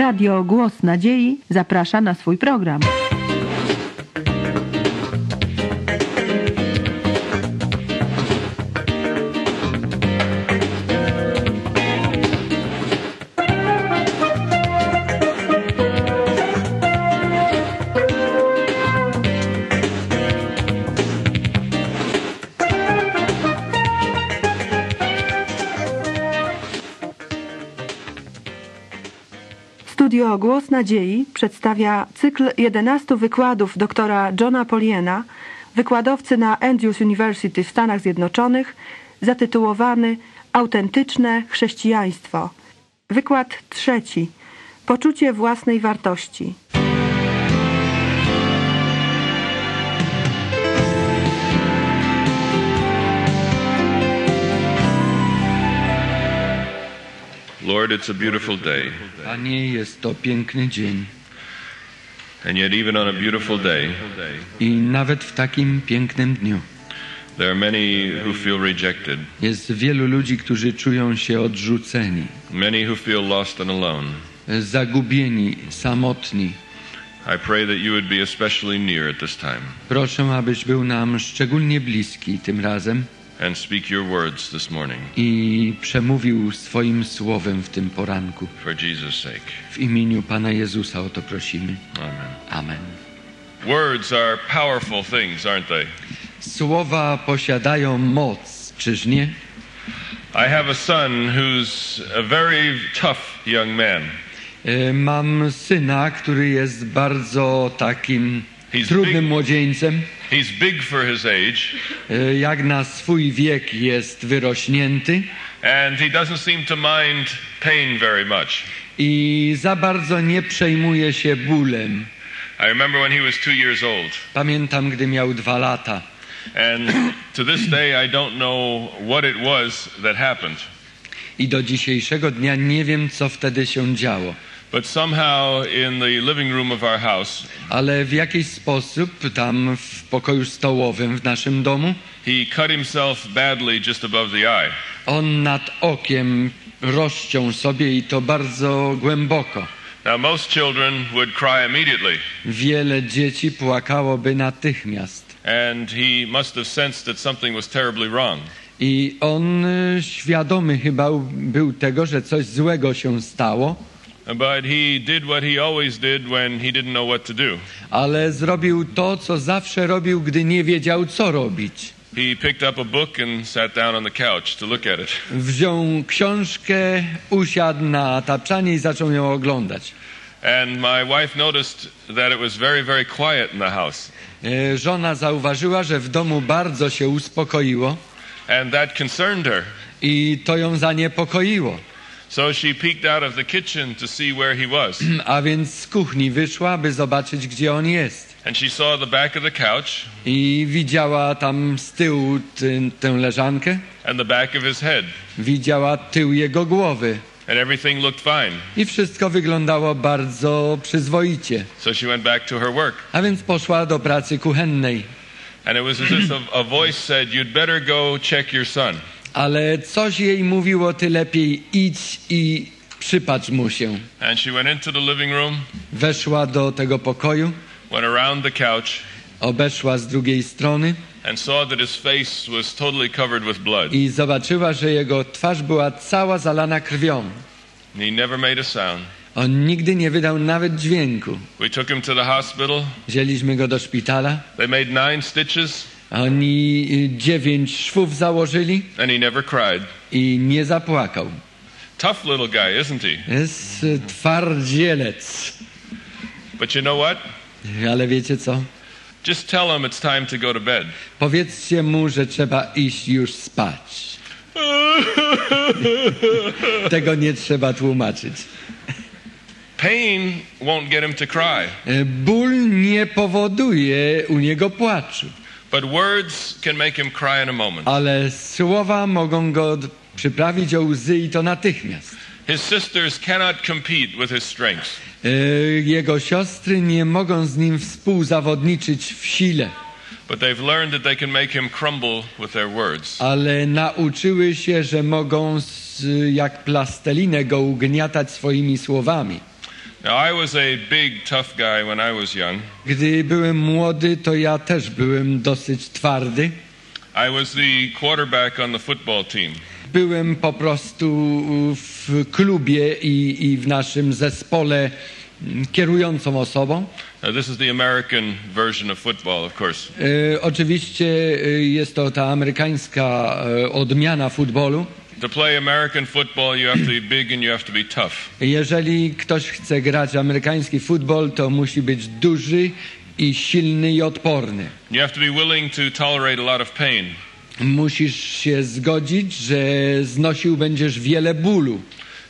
Radio Głos Nadziei zaprasza na swój program. Głos Nadziei przedstawia cykl 11 wykładów doktora Johna Poliena, wykładowcy na Andrews University w Stanach Zjednoczonych, zatytułowany Autentyczne chrześcijaństwo. Wykład trzeci. Poczucie własnej wartości. Lord, it's a beautiful day. Panie, jest to piękny dzień. And yet, even on a beautiful day, I nawet w takim pięknym dniu there are many who feel rejected, jest wielu ludzi, którzy czują się odrzuceni, many who feel lost and alone. zagubieni, samotni. I pray that you would be especially near at this time Proszę, abyś był nam szczególnie bliski tym razem and speak your words this morning i przemówił swoim słowem w tym poranku. for Jesus' sake. W imieniu Pana Jezusa o to prosimy. Amen. Amen. Words are powerful things, aren't they? Słowa posiadają moc, czyż nie? I have a son who's a very tough young man. E, Mam syna, który jest bardzo takim trudnym młodzieńcem. He's big for his age, E, Jak na swój wiek jest wyrośnięty and he doesn't seem to mind pain very much. i za bardzo nie przejmuje się bólem. I remember when he was two years old. Pamiętam, gdy miał dwa lata And to this day, I don't know what it was that happened. i do dzisiejszego dnia nie wiem, co wtedy się działo. But somehow, in the living room of our house, Ale w jakiś sposób tam w pokoju stołowym w naszym domu he cut himself badly just above the eye. on nad okiem rozciął sobie i to bardzo głęboko. Now, most children would cry immediately, Wiele dzieci płakałoby natychmiast. and he must have sensed that something was terribly wrong. I on y, świadomy chyba był tego, że coś złego się stało, But he did what he always did when he didn't know what to do. ale zrobił to, co zawsze robił, gdy nie wiedział, co robić. He picked up a book and sat down on the couch to look at it. Wziął książkę, usiadł na tapczanie i zaczął ją oglądać. And my wife noticed that it was very, very quiet in the house. E, Żona zauważyła, że w domu bardzo się uspokoiło And that concerned her. i to ją zaniepokoiło. So she peeked out of the kitchen to see where he was. A więc z kuchni wyszła, by zobaczyć, gdzie on jest. And she saw the back of the couch I widziała tam z tyłu ty, tę leżankę, and the back of his head. widziała tył jego głowy. And everything looked fine. I wszystko wyglądało bardzo przyzwoicie. So she went back to her work. A więc poszła do pracy kuchennej. And it was as if a, a voice said, You'd better go check your son. Ale coś jej mówiło, ty lepiej idź i przypatrz mu się. And she went into the living room, Weszła do tego pokoju, went around the couch, obeszła z drugiej strony and saw that his face was totally covered with blood. i zobaczyła, że jego twarz była cała zalana krwią. And he never made a sound. On nigdy nie wydał nawet dźwięku. We took him to the hospital. Wzięliśmy go do szpitala. They made nine stitches, Oni y, dziewięć szwów założyli and he never cried. i nie zapłakał. Tough little guy, isn't he? Jest y, twardzielec. But you know what? Ale wiecie co? Just tell him it's time to go to bed. Powiedzcie mu, że trzeba iść już spać. Tego nie trzeba tłumaczyć. Pain won't get him to cry, E, Ból nie powoduje u niego płaczu, but words can make him cry in a moment. ale słowa mogą go przyprawić o łzy i to natychmiast. His sisters cannot compete with his strengths. E, Jego siostry nie mogą z nim współzawodniczyć w sile, But they've learned that they can make him crumble with their words. ale nauczyły się, że mogą z, jak plastelinę go ugniatać swoimi słowami. Gdy byłem młody, to ja też byłem dosyć twardy. I was the quarterback on the football team. Byłem po prostu w klubie i, i w naszym zespole mm, kierującą osobą. Now, this is the American version of football, of course. E, oczywiście e, jest to ta amerykańska e, odmiana futbolu. To play American football, you have to be big and you have to be tough. Jeżeli ktoś chce grać amerykański futbol, to musi być duży i silny i odporny. You have to be willing to tolerate a lot of pain. Musisz się zgodzić, że znosił będziesz wiele bólu.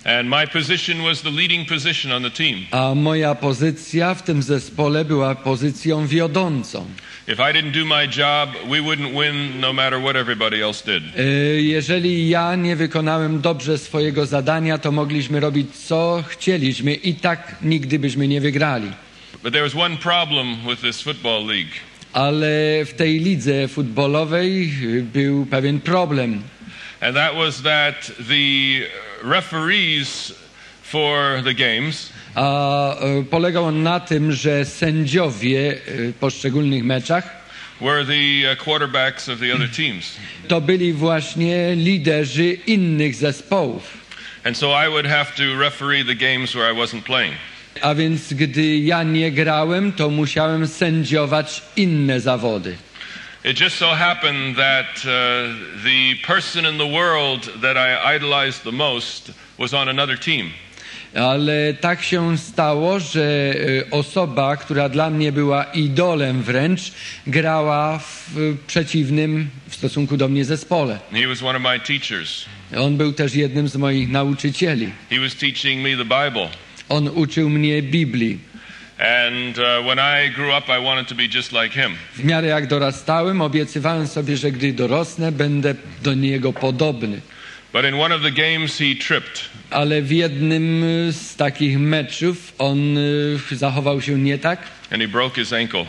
And my position was the leading position on the team. A moja pozycja w tym zespole była pozycją wiodącą. If I didn't do my job, we wouldn't win matter what everybody else did. Jeżeli ja nie wykonałem dobrze swojego zadania, to mogliśmy robić co chcieliśmy i tak nigdy byśmy nie wygrali. But there was one problem with this football league. Ale w tej lidze futbolowej y, był pewien problem. And that was that the referees for the games A e, polegał on na tym, że sędziowie e, w poszczególnych meczach were the uh, quarterbacks of the other teams. to byli właśnie liderzy innych zespołów. And so I would have to referee the games where I wasn't playing. A więc gdy ja nie grałem, to musiałem sędziować inne zawody. It just so happened that uh, the person in the world that I idolized the most was on another team. Ale tak się stało, że e, osoba, która dla mnie była idolem wręcz, grała w przeciwnym w stosunku do mnie zespole. He was one of my teachers. On był też jednym z moich nauczycieli. He was teaching me the Bible. On uczył mnie Biblii. And uh, when I grew up, I wanted to be just like him. W miarę jak dorastałem, obiecywałem sobie, że gdy dorosnę, będę do niego podobny. But in one of the games, he tripped. Ale w jednym z takich meczów on y, zachował się nie tak. and he broke his ankle.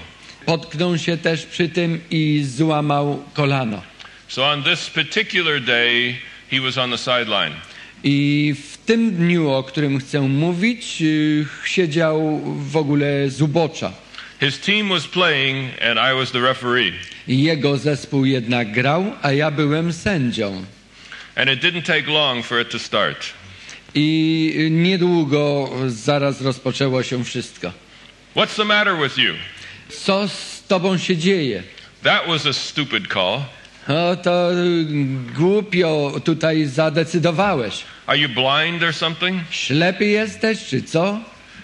Potknął się też przy tym i złamał kolano. So on this particular day, he was on the sideline. I w tym dniu, o którym chcę mówić, y, siedział w ogóle z ubocza. His team was playing, and I was the referee. Jego zespół jednak grał, a ja byłem sędzią. And it didn't take long for it to start. I niedługo zaraz rozpoczęło się wszystko. What's the matter with you? Co z tobą się dzieje? That was a stupid call. O, to y, głupio tutaj zadecydowałeś. Are you blind or something? Ślepy jesteś, czy co?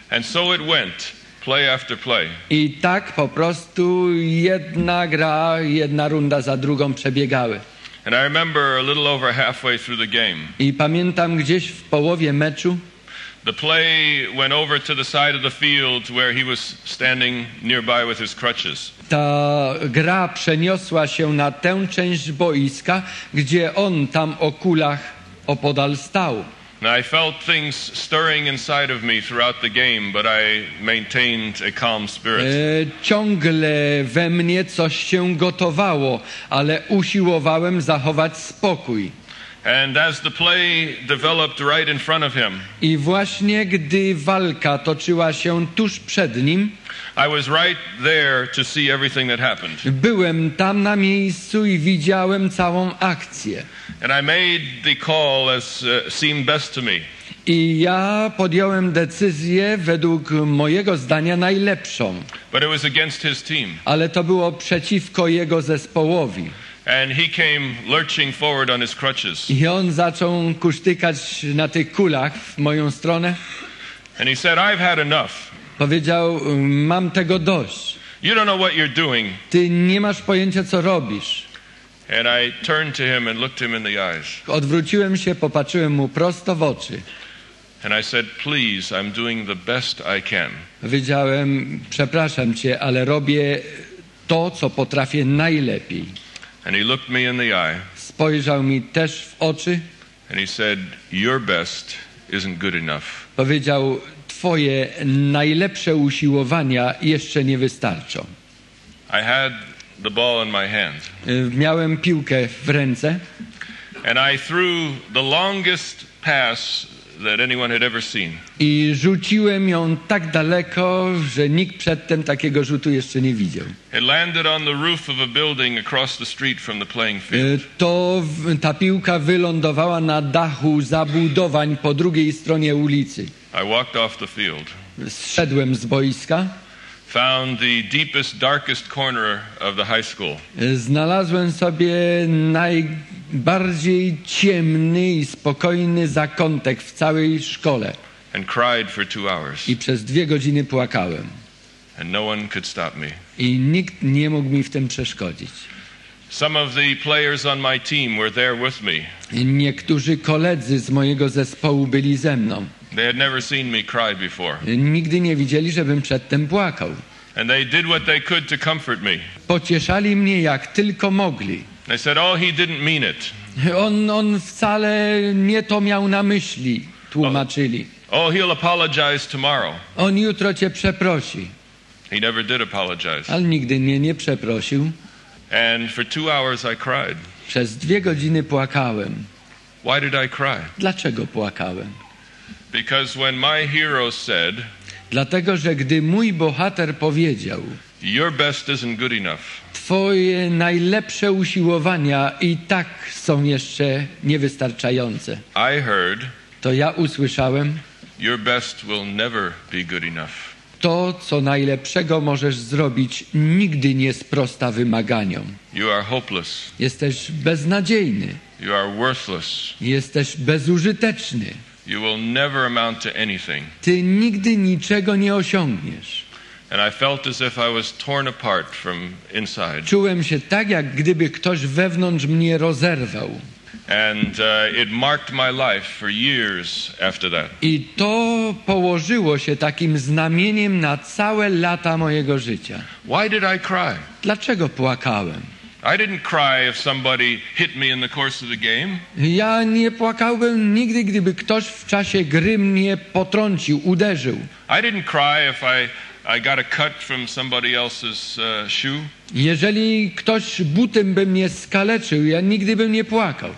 And so it went, play after play. I tak po prostu jedna gra, jedna runda za drugą przebiegały. And I remember a little over halfway through the game, I pamiętam gdzieś w połowie meczu the play went over to the side of the field where he was standing nearby with his crutches. ta gra przeniosła się na tę część boiska, gdzie on tam o kulach opodal stał. Now I felt things stirring inside of me throughout the game, but I maintained a calm spirit. E, ciągle we mnie coś się gotowało, ale usiłowałem zachować spokój. And as the play developed right in front of him, I właśnie gdy walka toczyła się tuż przed nim, I was right there to see everything that happened. byłem tam na miejscu i widziałem całą akcję. And I made the call as uh, seemed best to me. I ja podjąłem decyzję według mojego zdania najlepszą, But it was against his team. ale to było przeciwko jego zespołowi. And he came lurching forward on his crutches. I on zaczął kusztykać na tych kulach w moją stronę. And he said, I've had enough. Powiedział: Mam tego dość. You don't know what you're doing. Ty nie masz pojęcia, co robisz. And I turned to him and looked him in the eyes. Odwróciłem się, popatrzyłem mu prosto w oczy. And I said, Please, I'm doing the best I can. Powiedziałem: Przepraszam cię, ale robię to, co potrafię najlepiej. And he looked me in the eye Spojrzał mi też w oczy. and he said, Your best isn't good enough. Powiedział: Twoje najlepsze usiłowania jeszcze nie wystarczą. I had the ball in my hand. Y, Miałem piłkę w ręce And I threw the longest pass that anyone had ever seen. I rzuciłem ją tak daleko, że nikt przedtem takiego rzutu jeszcze nie widział. It landed on the roof of a building across the street from the playing field. E, To w- ta piłka wylądowała na dachu zabudowań po drugiej stronie ulicy. I walked off the field, Zszedłem z boiska, found the deepest, darkest corner of the high school. znalazłem sobie najbardziej ciemny i spokojny zakątek w całej szkole and cried for two hours, i przez dwie godziny płakałem. and no one could stop me. I nikt nie mógł mi w tym przeszkodzić. Some of the players on my team were there with me. Niektórzy koledzy z mojego zespołu byli ze mną. They had never seen me cry before, Nigdy nie widzieli, żebym przedtem płakał. and they did what they could to comfort me. Pocieszali mnie jak tylko mogli. They said, Oh, he didn't mean it. On, on wcale nie to miał na myśli, tłumaczyli. Oh, he'll apologize tomorrow. On jutro cię przeprosi. He never did apologize. Ale nigdy mnie nie przeprosił. And for two hours I cried. Przez dwie godziny płakałem. Why did I cry? Dlaczego płakałem? Because when my hero said, Dlatego, że gdy mój bohater powiedział, Your best isn't good enough, Twoje najlepsze usiłowania i tak są jeszcze niewystarczające, I heard, to ja usłyszałem, Your best will never be good enough. to, co najlepszego możesz zrobić, nigdy nie sprosta wymaganiom. You are hopeless. Jesteś beznadziejny, You are worthless. jesteś bezużyteczny. You will never amount to anything. Ty nigdy niczego nie osiągniesz. And I felt as if I was torn apart from inside. Czułem się tak, jak gdyby ktoś wewnątrz mnie rozerwał. And uh, it marked my life for years after that. I to położyło się takim znamieniem na całe lata mojego życia. Why did I cry? Dlaczego płakałem? I didn't cry if somebody hit me in the course of the game. Ja nie płakałbym nigdy, gdyby ktoś w czasie gry mnie potrącił, uderzył. I didn't cry if I, I got a cut from somebody else's uh, shoe. Jeżeli ktoś butem by mnie skaleczył, ja nigdy bym nie płakał.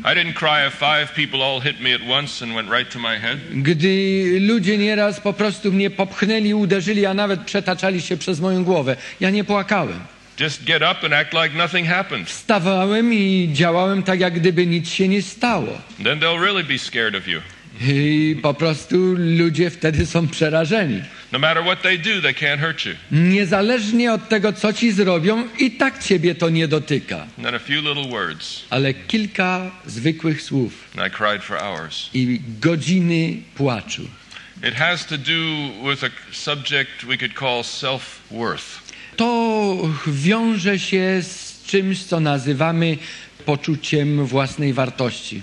I didn't cry if five people all hit me at once and went right to my head. Gdy ludzie nieraz po prostu mnie popchnęli, uderzyli, a nawet przetaczali się przez moją głowę, ja nie płakałem. Just get up and act like nothing happened. Wstawałem i działałem tak, jak gdyby nic się nie stało. Then they'll really be scared of you. I po prostu ludzie wtedy są przerażeni. No matter what they do, they can't hurt you. Niezależnie od tego, co ci zrobią, i tak ciebie to nie dotyka. Then a few little words, Ale kilka zwykłych słów and I cried for hours. i godziny płaczu. It has to do with a subject we could call self worth. To wiąże się z czymś, co nazywamy poczuciem własnej wartości.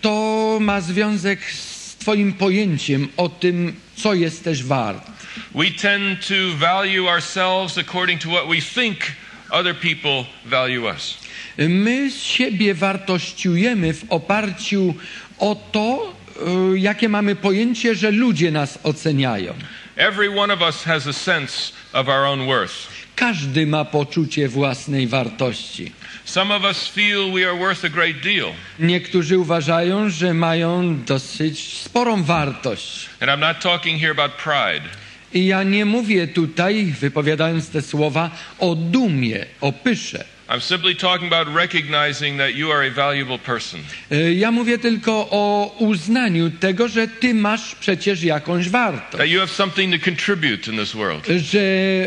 To ma związek z Twoim pojęciem o tym, co jesteś wart. We tend to value ourselves according to what we think other people value us. My siebie wartościujemy w oparciu o to, y, jakie mamy pojęcie, że ludzie nas oceniają. Every one of us has a sense of our own worth. Każdy ma poczucie własnej wartości. Some of us feel we are worth a great deal. Niektórzy uważają, że mają dosyć sporą wartość. And I'm not talking here about pride. I ja nie mówię tutaj, wypowiadając te słowa, o dumie, o pysze. I'm simply talking about recognizing that you are a valuable person. Y, Ja mówię tylko o uznaniu tego, że ty masz przecież jakąś wartość. That you have something to contribute in this world. Że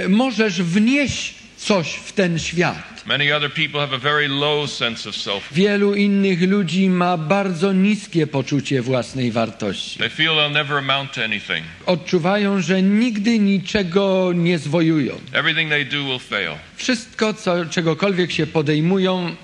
możesz wnieść coś w ten świat. Many other people have a very low sense of self. Wielu innych ludzi ma bardzo niskie poczucie własnej wartości. They feel they'll never amount to anything. Odczuwają, że nigdy niczego nie zwojują. Everything they do will fail. Wszystko, co, czegokolwiek się podejmują,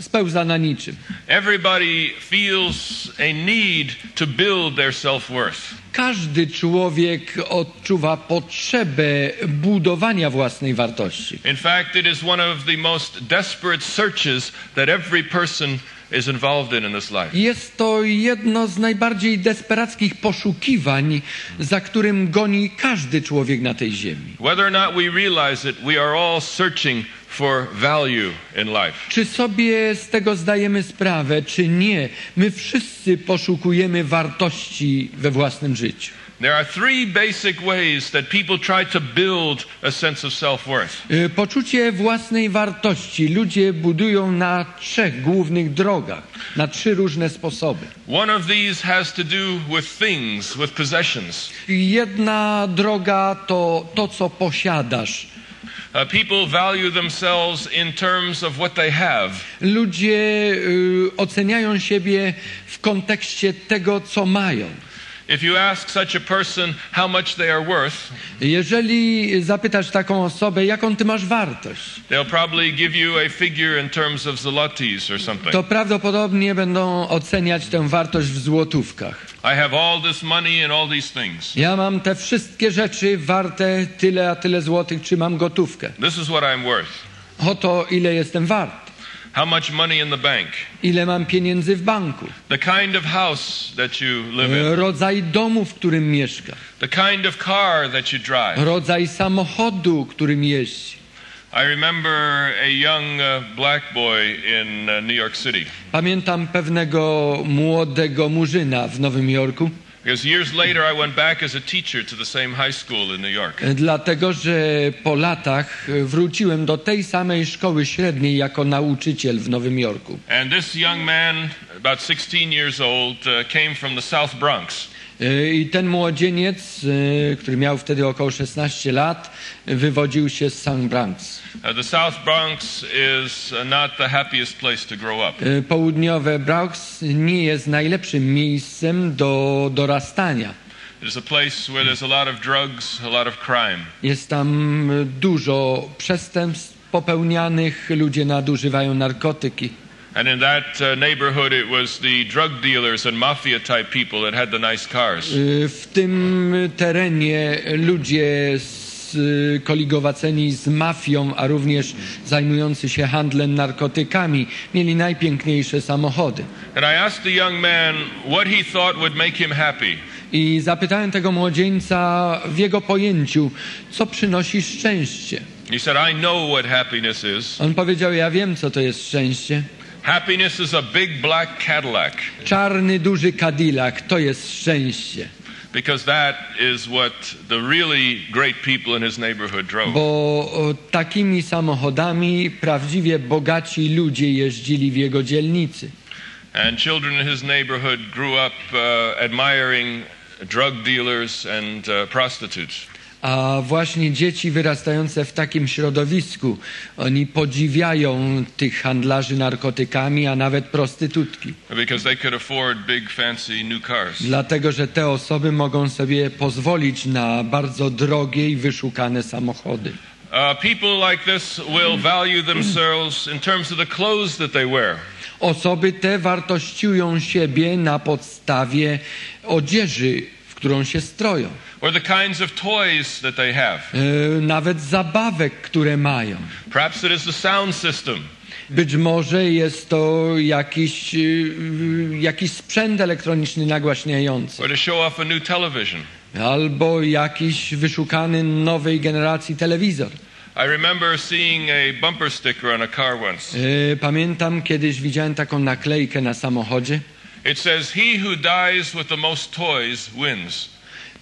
spełza na niczym. Everybody feels a need to build their self worth. Każdy człowiek odczuwa potrzebę budowania własnej wartości. In fact, it is one of the most desperate searches that every person is involved in in this life. Jest to jedno z najbardziej desperackich poszukiwań, za którym goni każdy człowiek na tej ziemi. Whether or not we realize it, we are all searching for value in life. Czy sobie z tego zdajemy sprawę, czy nie? My wszyscy poszukujemy wartości we własnym życiu. There are three basic ways that people try to build a sense of self worth. Y, Poczucie własnej wartości ludzie budują na trzech głównych drogach, na trzy różne sposoby. One of these has to do with things, with possessions. Jedna droga to to, co posiadasz. Ludzie oceniają siebie w kontekście tego, co mają. If you ask such a person how much they are worth, Jeżeli zapytasz taką osobę, jaką ty masz wartość, they'll probably give you a figure in terms of zloties or something. to prawdopodobnie będą oceniać tę wartość w złotówkach. I have all this money and all these things. Ja mam te wszystkie rzeczy warte tyle a tyle złotych, czy mam gotówkę. This is what I'm worth. Oto ile jestem wart. How much money in the bank? Ile mam pieniędzy w banku. The kind of house that you live in. Rodzaj domu, w którym mieszkasz. The kind of car that you drive. Rodzaj samochodu, którym jeździ. I remember a young uh, black boy in uh, New York City. Pamiętam pewnego młodego murzyna w Nowym Jorku, Dlatego że po latach wróciłem do tej samej szkoły średniej jako nauczyciel w Nowym Jorku. And this young man, about 16 years old, uh, came from the South Bronx. E, I ten młodzieniec, e, który miał wtedy około 16 lat, wywodził się z St. Bronx. Uh, South Bronx. E, Południowe Bronx nie jest najlepszym miejscem do dorastania. Jest tam dużo przestępstw popełnianych, ludzie nadużywają narkotyki. And in that uh, neighborhood, it was the drug dealers and mafia type people that had the nice cars. E, W tym terenie ludzie skoligowaceni z mafią, a również zajmujący się handlem narkotykami, mieli najpiękniejsze samochody. And I asked the young man what he thought would make him happy. I zapytałem tego młodzieńca w jego pojęciu, co przynosi szczęście. He said, I know what happiness is. On powiedział, ja wiem, co to jest szczęście. Happiness is a big black Cadillac Czarny, duży Cadillac, to jest szczęście. because that is what the really great people in his neighborhood drove. Bo takimi samochodami prawdziwie bogaci ludzie jeździli w jego dzielnicy. And children in his neighborhood grew up uh, admiring drug dealers and uh, prostitutes. A właśnie dzieci wyrastające w takim środowisku, oni podziwiają tych handlarzy narkotykami, a nawet prostytutki. Big. Dlatego, że te osoby mogą sobie pozwolić na bardzo drogie i wyszukane samochody. Uh, people like this will value themselves in terms of the clothes that they wear. Osoby te wartościują siebie na podstawie odzieży, którą się stroją, or the kinds of toys that they have. e, nawet zabawek, które mają. Perhaps it is the sound system. Być może jest to jakiś, e, jakiś sprzęt elektroniczny nagłaśniający, or to show off a new television. albo jakiś wyszukany nowej generacji telewizor. I remember seeing a bumper sticker on a car once. E, Pamiętam, kiedyś widziałem taką naklejkę na samochodzie. It says, He who dies with the most toys wins.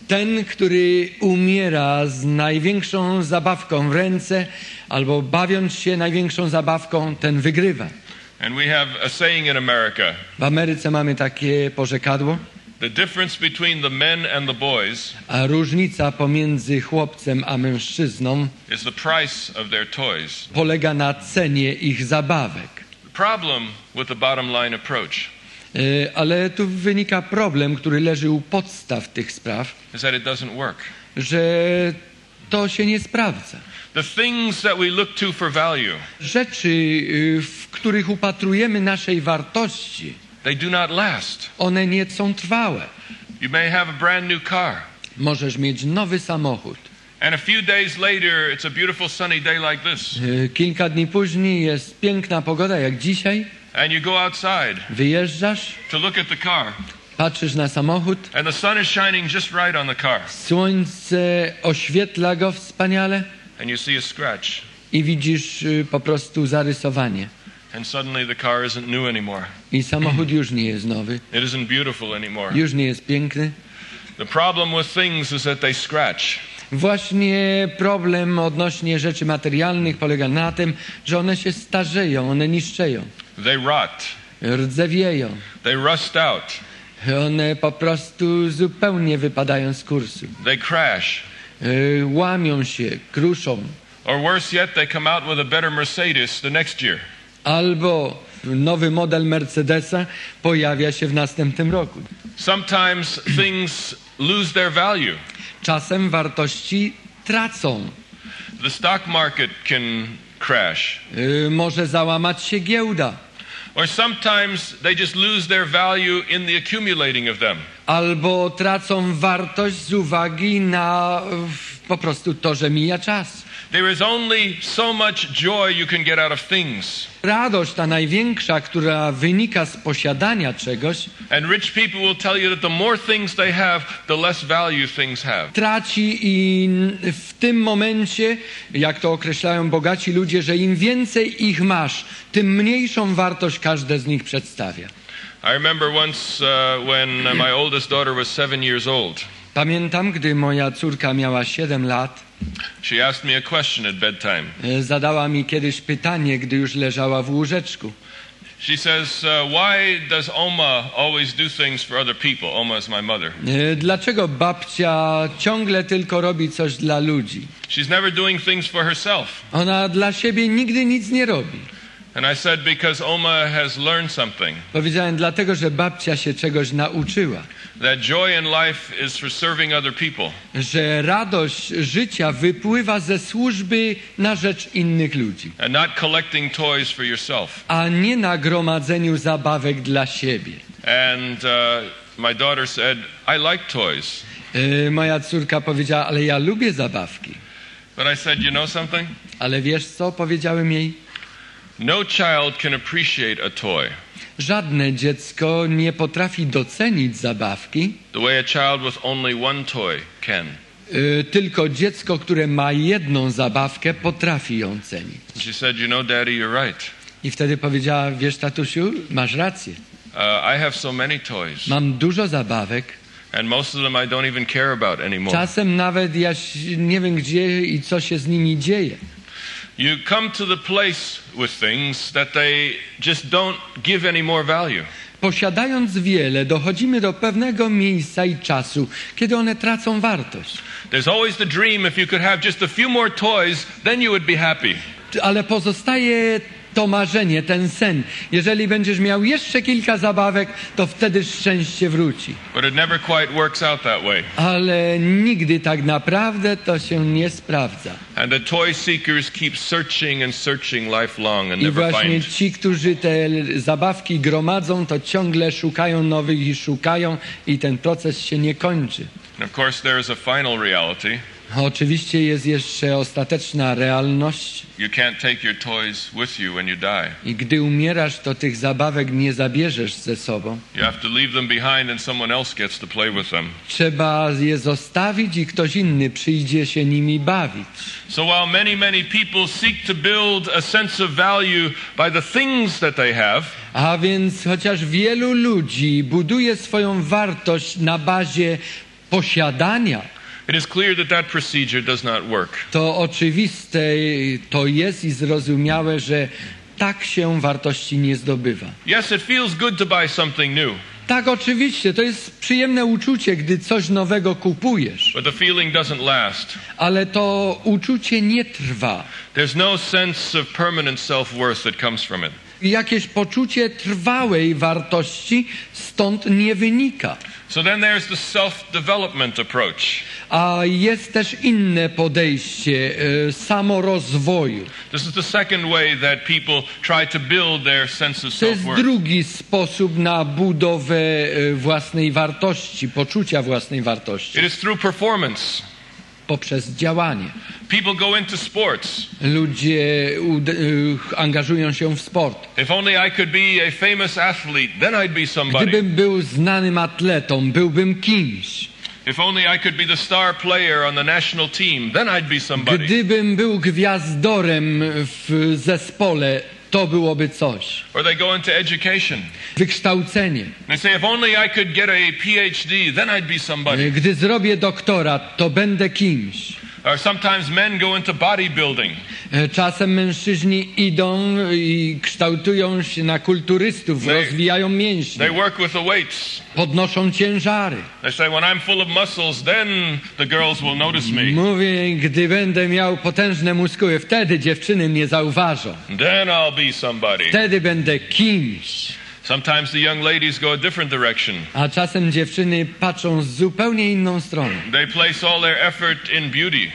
Ten, który umiera z największą zabawką w ręce, albo bawiąc się największą zabawką, ten wygrywa. And we have a saying in America W Ameryce mamy takie porzekadło, the difference between the men and the boys a różnica pomiędzy chłopcem a mężczyzną is the price of their toys. polega na cenie ich zabawek. The problem with the bottom line approach Ale tu wynika problem, który leży u podstaw tych spraw, że to się nie sprawdza. Rzeczy, y, w których upatrujemy naszej wartości, one nie są trwałe. Możesz mieć nowy samochód. Y, Kilka dni później jest piękna pogoda, jak dzisiaj. And you go outside Wyjeżdżasz, to look at the car, patrzysz na samochód, and the sun is shining just right on the car, słońce oświetla go wspaniale and you see a scratch. i widzisz y, po prostu zarysowanie. and suddenly the car isn't new anymore. I samochód już nie jest nowy, It isn't beautiful anymore. już nie jest piękny. The problem with things is that they scratch. Właśnie problem odnośnie rzeczy materialnych polega na tym, że one się starzeją, one niszczeją, They rot. rdzewieją. They rust out. One po prostu zupełnie wypadają z kursu. They crash. Łamią się, kruszą. Or worse yet, they come out with a better Mercedes the next year. Albo nowy model Mercedesa pojawia się w następnym roku. Sometimes things lose their value. Czasem wartości tracą. The stock market can crash. Y, Może załamać się giełda. Or sometimes they just lose their value in the accumulating of them. Albo tracą wartość z uwagi na po prostu to, że mija czas. There is only so much joy you can get out of things. Radość ta największa, która wynika z posiadania czegoś, And rich people will tell you that the more things they have, the less value things have. traci i w tym momencie, jak to określają bogaci ludzie, że im więcej ich masz, tym mniejszą wartość każde z nich przedstawia. I remember once uh, when uh, my oldest daughter was seven years old. Pamiętam, gdy moja córka miała 7 lat, She asked me a question at bedtime. e, zadała mi kiedyś pytanie, gdy już leżała w łóżeczku. She says, uh, Why does Oma always do things for other people? Oma is my mother. E, Dlaczego babcia ciągle tylko robi coś dla ludzi? She's never doing things for herself. Ona dla siebie nigdy nic nie robi. And I said, Because Oma has learned something. Powiedziałem dlatego, że babcia się czegoś nauczyła, That joy in life is for serving other people. że radość życia wypływa ze służby na rzecz innych ludzi, and not collecting toys for yourself. a nie na gromadzeniu zabawek dla siebie. And uh, my daughter said, I like toys. E, Moja córka powiedziała, ale ja lubię zabawki. But I said, You know something? Ale wiesz co? Powiedziałem jej, No child can appreciate a toy żadne dziecko nie potrafi docenić zabawki, the way a child with only one toy can. e, tylko dziecko, które ma jedną zabawkę, potrafi ją cenić. She said, You know, Daddy, you're right. I wtedy powiedziała, wiesz tatusiu, masz rację. Uh, I have so many toys, Mam dużo zabawek, and most of them I don't even care about anymore. czasem nawet ja nie wiem gdzie i co się z nimi dzieje. You come to the place with things that they just don't give any more value. Posiadając wiele, dochodzimy do pewnego miejsca i czasu, kiedy one tracą wartość. There's always the dream if you could have just a few more toys, then you would be happy. Ale pozostaje to marzenie, ten sen. Jeżeli będziesz miał jeszcze kilka zabawek, to wtedy szczęście wróci. But it never quite works out that way. Ale nigdy tak naprawdę to się nie sprawdza. And the toy seekers keep searching and searching I właśnie find. ci, którzy te zabawki gromadzą, to ciągle szukają nowych i szukają i ten proces się nie kończy. And of course, there is a final reality. Oczywiście jest jeszcze ostateczna realność You can't take your toys with you when you die. i gdy umierasz, to tych zabawek nie zabierzesz ze sobą. Trzeba je zostawić i ktoś inny przyjdzie się nimi bawić. So while many, many people seek to build a sense of value by the things that they have, A więc chociaż wielu ludzi buduje swoją wartość na bazie posiadania, it is clear that that procedure does not work. to oczywiste to jest i zrozumiałe, że tak się wartości nie zdobywa. Yes, it feels good to buy something new, Tak, oczywiście, to jest przyjemne uczucie, gdy coś nowego kupujesz, but the feeling doesn't last. ale to uczucie nie trwa. There's no sense of permanent self worth that comes from it. Jakieś poczucie trwałej wartości stąd nie wynika. So then there's the self development approach. A jest też inne podejście e, samorozwoju. This is the second way that people try to build their sense of To self jest drugi sposób na budowę e, własnej wartości, poczucia własnej wartości It is through performance. Poprzez działanie. People go into sports. Ludzie ud- e, angażują się w sport. If only I could be a famous athlete, then I'd be somebody. Gdybym był znanym atletą, byłbym kimś. If only I could be the star player on the national team, then I'd be somebody. Gdybym był gwiazdorem w zespole, to byłoby coś. Or they go into education. Wykształcenie. They say, if only I could get a PhD, then I'd be somebody. Gdy zrobię doktorat, to będę kimś. Or sometimes men go into bodybuilding. E, Czasem mężczyźni idą i kształtują się na kulturystów, They- rozwijają They mięśnie, work with the weights. podnoszą ciężary. They say, when I'm full of muscles, then the girls will notice me. Mówię, gdy będę miał potężne muskuły, wtedy dziewczyny mnie zauważą. Then I'll be somebody. Wtedy będę kimś. Sometimes the young ladies go a different direction. A czasem dziewczyny patrzą z zupełnie inną stroną. They place all their effort in beauty.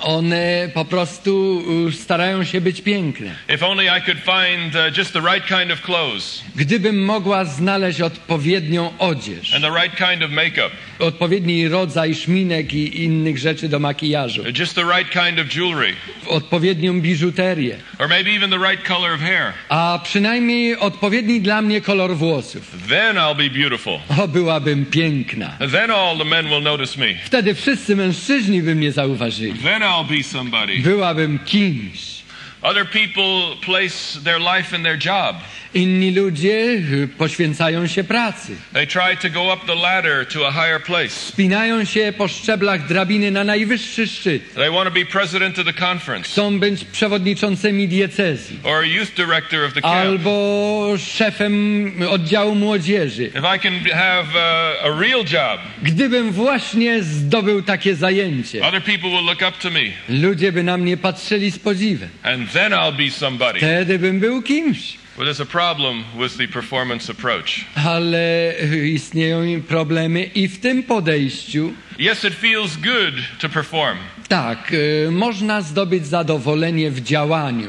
One po prostu y, starają się być piękne. Find uh, right kind of clothes Gdybym mogła znaleźć odpowiednią odzież, right kind of makeup, odpowiedni rodzaj szminek i innych rzeczy do makijażu, the right kind of jewelry, odpowiednią biżuterię, or maybe even the right color of hair, a przynajmniej odpowiedni dla mnie kolor włosów. then I'll be beautiful. O, byłabym piękna. Then all the men will notice me. Wtedy wszyscy mężczyźni by mnie zauważyli. Then I'll be somebody. Byłabym kimś. Other people place their life in their job. Inni ludzie poświęcają się pracy. They try to go up the ladder to a higher place. Spinają się po szczeblach drabiny na najwyższy szczyt. They want to be president of the conference Chcą być przewodniczącymi diecezji. or a youth director of the camp. Albo szefem oddziału młodzieży. If I can have uh, a real job, Gdybym właśnie zdobył takie zajęcie, other people will look up to me, ludzie by na mnie patrzyli z podziwem. and then I'll be somebody. Wtedy bym był kimś. Well, there's a problem with the performance approach. Ale istnieją problemy i w tym podejściu. Yes, it feels good to perform, Tak, y, można zdobyć zadowolenie w działaniu,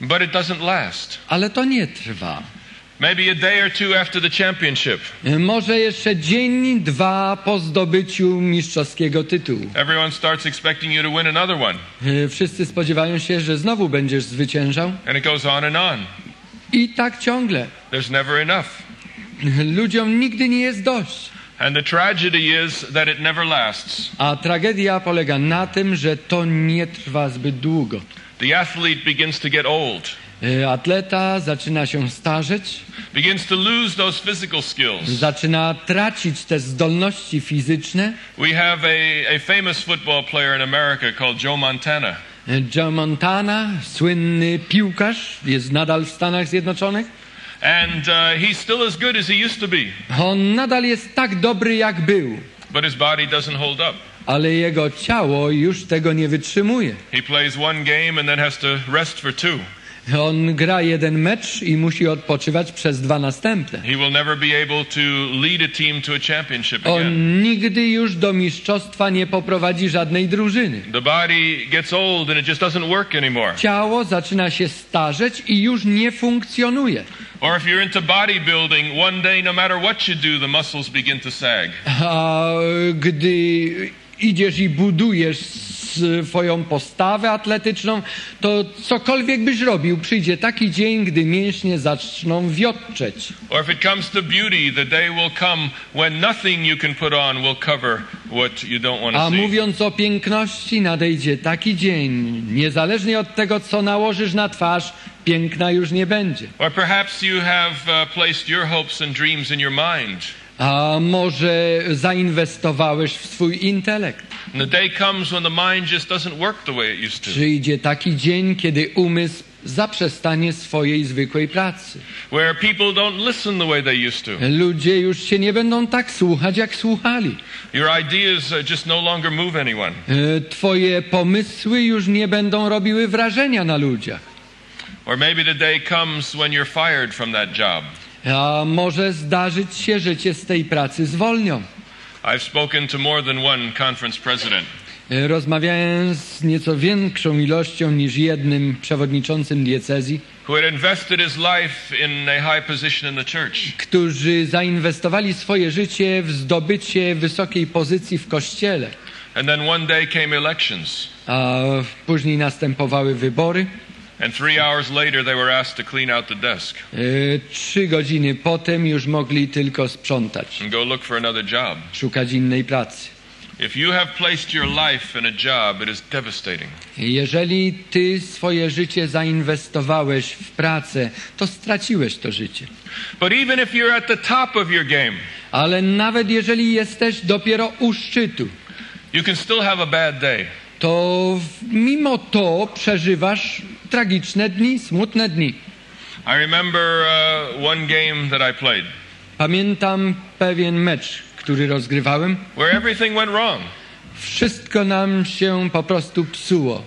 but it doesn't last. ale to nie trwa. Maybe a day or two after the championship, Y, Może jeszcze dzień, dwa po zdobyciu mistrzowskiego tytułu. everyone starts expecting you to win another one, Y, Wszyscy spodziewają się, że znowu będziesz zwyciężał. and it goes on and on. I tak ciągle. There's never enough. Ludziom nigdy nie jest dość. And the tragedy is that it never lasts. A tragedia polega na tym, że to nie trwa zbyt długo. The athlete begins to get old, Y, Atleta zaczyna się starzeć, begins to lose those physical skills. zaczyna tracić te zdolności fizyczne. We have a, a famous football player in America called Joe Montana. Y, Joe Montana, słynny piłkarz, jest nadal w Stanach Zjednoczonych. And uh, he's still as good as he used to be, On nadal jest tak dobry, jak był, but his body doesn't hold up. ale jego ciało już tego nie wytrzymuje. On gra jeden mecz i musi odpoczywać przez dwa następne. He will never be able to lead a team to a championship again. On nigdy już do mistrzostwa nie poprowadzi żadnej drużyny. The body gets old and it just doesn't work anymore. Ciało zaczyna się starzeć i już nie funkcjonuje. Or if you're into bodybuilding, one day, no matter what you do, the muscles begin to sag. A gdy idziesz i budujesz swoją postawę atletyczną, to cokolwiek byś robił, przyjdzie taki dzień, gdy mięśnie zaczną wiotczeć. Or if it comes to beauty, the day will come when nothing you can put on will cover what you don't want A to see. mówiąc o piękności, nadejdzie taki dzień, niezależnie od tego, co nałożysz na twarz, piękna już nie będzie. Or perhaps you have uh, placed your hopes and dreams in your mind. A może zainwestowałeś w swój intelekt? Przyjdzie taki dzień, kiedy umysł zaprzestanie swojej zwykłej pracy. Where people don't listen the way they used to. Ludzie już się nie będą tak słuchać, jak słuchali. Your ideas uh, just no. E, Twoje pomysły już nie będą robiły wrażenia na ludziach. Or maybe the day comes when you're fired from that job. A może zdarzyć się, że cię z tej pracy zwolnią. I've spoken to more than one conference president. E, Rozmawiałem z nieco większą ilością niż jednym przewodniczącym diecezji, którzy zainwestowali swoje życie w zdobycie wysokiej pozycji w kościele. A później następowały wybory. And three hours later, they were asked to clean out the desk E, Trzy godziny potem już mogli tylko sprzątać, and go look for another job. szukać innej pracy. If you have placed your life in a job, it is devastating. Jeżeli ty swoje życie zainwestowałeś w pracę, to straciłeś to życie. But even if you're at the top of your game, Ale nawet jeżeli jesteś dopiero u szczytu, you can still have a bad day. to mimo to przeżywasz tragiczne dni, smutne dni. I remember uh, one game that I played Pamiętam pewien mecz, który rozgrywałem. where everything went wrong. Wszystko nam się po prostu psuło.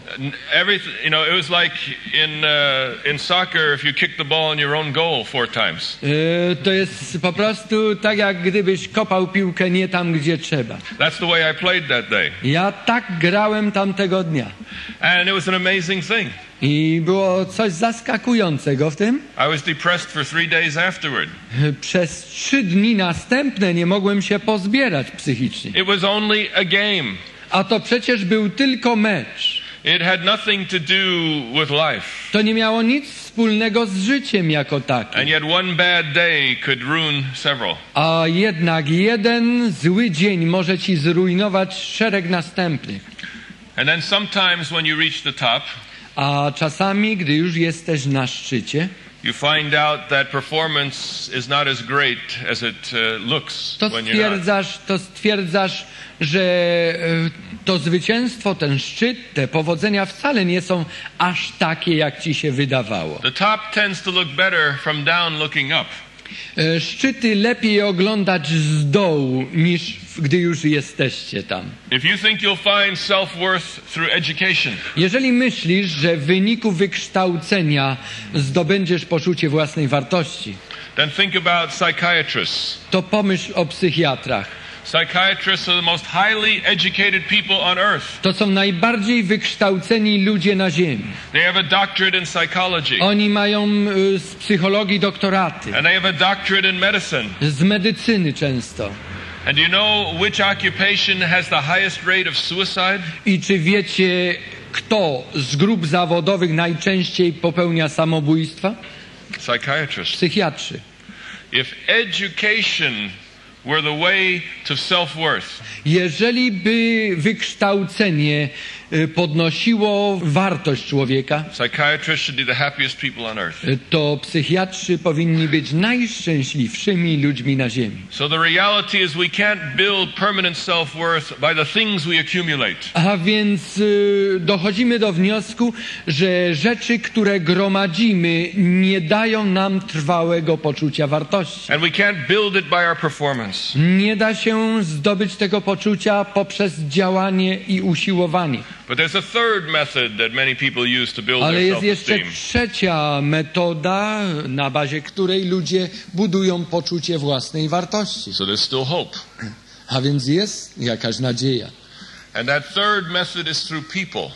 Everything, you know, it was like in uh, in soccer if you kick the ball in your own goal four times. Yy, To jest po prostu tak, jak gdybyś kopał piłkę nie tam, gdzie trzeba. That's the way I played that day, Ja tak grałem tamtego dnia. and it was an amazing thing. I było coś zaskakującego w tym. I was depressed for three days afterward. Przez trzy dni następne nie mogłem się pozbierać psychicznie. It was only a to przecież był tylko mecz. To nie miało nic wspólnego z życiem jako takim. And yet one bad day could ruin several. A jednak jeden zły dzień może ci zrujnować szereg następnych. And then sometimes when you reach the top, A czasami, gdy już jesteś na szczycie, you find out that performance is not as great as it uh, looks to when stwierdzasz, to stwierdzasz, że e, to zwycięstwo, ten szczyt, te powodzenia wcale nie są aż takie, jak ci się wydawało. The top tends to look better from down looking up. E, Szczyty lepiej oglądać z dołu, niż gdy już jesteście tam. If you think you'll find self-worth through education, Jeżeli myślisz, że w wyniku wykształcenia zdobędziesz poczucie własnej wartości, then think about psychiatrists. to pomyśl o psychiatrach. Psychiatrists are the most highly educated people on earth. To są najbardziej wykształceni ludzie na Ziemi. They have a doctorate in psychology, Oni mają y, z psychologii doktoraty, and they have a doctorate in medicine. z medycyny często. And do you know which occupation has the highest rate of suicide? I czy wiecie, kto z grup zawodowych najczęściej popełnia samobójstwa? Psychiatrists. Psychiatrzy. If education Jeżeli by wykształcenie podnosiło wartość człowieka, y, to psychiatrzy powinni być najszczęśliwszymi ludźmi na ziemi. A więc y, dochodzimy do wniosku, że rzeczy, które gromadzimy, nie dają nam trwałego poczucia wartości. Nie da się zdobyć tego poczucia poprzez działanie i usiłowanie. But there's a third method that many people use to build Ale jest jeszcze trzecia metoda, na bazie której ludzie budują poczucie własnej wartości. So there's still hope. A więc jest jakaś nadzieja. And that third method is through people.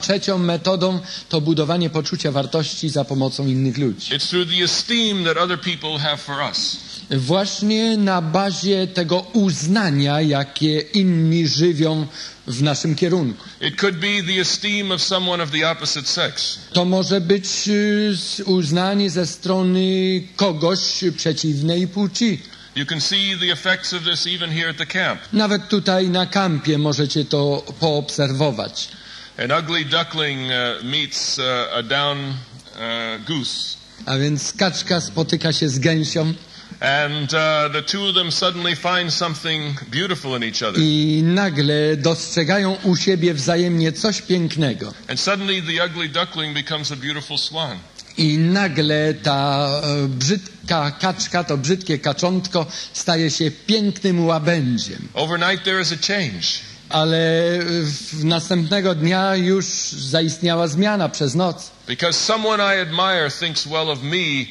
Trzecią metodą to budowanie poczucia wartości za pomocą innych ludzi. It's through the esteem that other people have for us. Właśnie na bazie tego uznania, jakie inni żywią w naszym kierunku. It could be the esteem of someone of the opposite sex. To może być y, uznanie ze strony kogoś przeciwnej płci. You can see the effects of this even here at the camp. Nawet tutaj na kampie możecie to poobserwować. An ugly duckling uh, meets uh, a down uh, goose. A więc kaczka spotyka się z gęsią And uh, the two of them suddenly find something beautiful in each other. i nagle dostrzegają u siebie wzajemnie coś pięknego. And suddenly the ugly duckling becomes a beautiful swan. I nagle ta e, brzydka kaczka, to brzydkie kaczątko staje się pięknym łabędziem. Overnight there is a change. Ale w następnego dnia już zaistniała zmiana przez noc. Because someone I admire thinks well of me,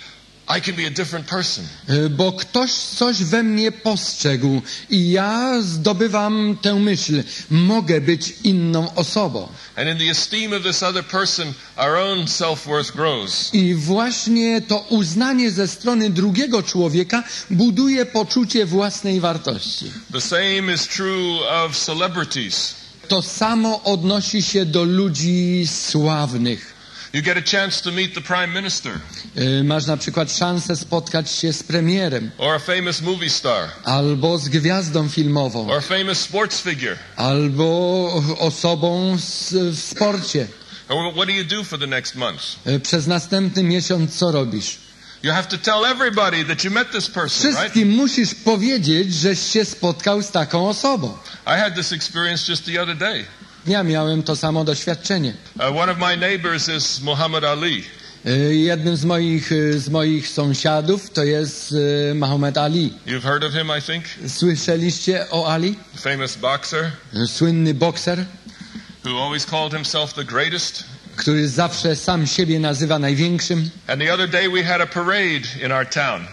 I can be a different person. E, Bo ktoś coś we mnie postrzegł i ja zdobywam tę myśl. Mogę być inną osobą. And in the esteem of this other person, our own self-worth grows. I właśnie to uznanie ze strony drugiego człowieka buduje poczucie własnej wartości. The same is true of celebrities. To samo odnosi się do ludzi sławnych. You get a chance to meet the prime minister Y, Masz na przykład szansę spotkać się z premierem, or a famous movie star albo z gwiazdą filmową, or a famous sports figure. albo osobą z, w sporcie. Or what do you do for the next month? Y, Przez następny miesiąc co robisz? You have to tell everybody that you met this person, right? Wszystkim musisz powiedzieć, żeś się spotkał z taką osobą. I had this experience just the other day. Ja miałem to samo doświadczenie. Uh, one of my neighbors is Muhammad Ali. Y, Jednym z moich, y, z moich sąsiadów to jest y, Muhammad Ali. You've heard of him, I think. Słyszeliście o Ali? Famous boxer Słynny bokser, who always called himself the greatest. Który zawsze sam siebie nazywa największym. And the other day we had a parade in our town,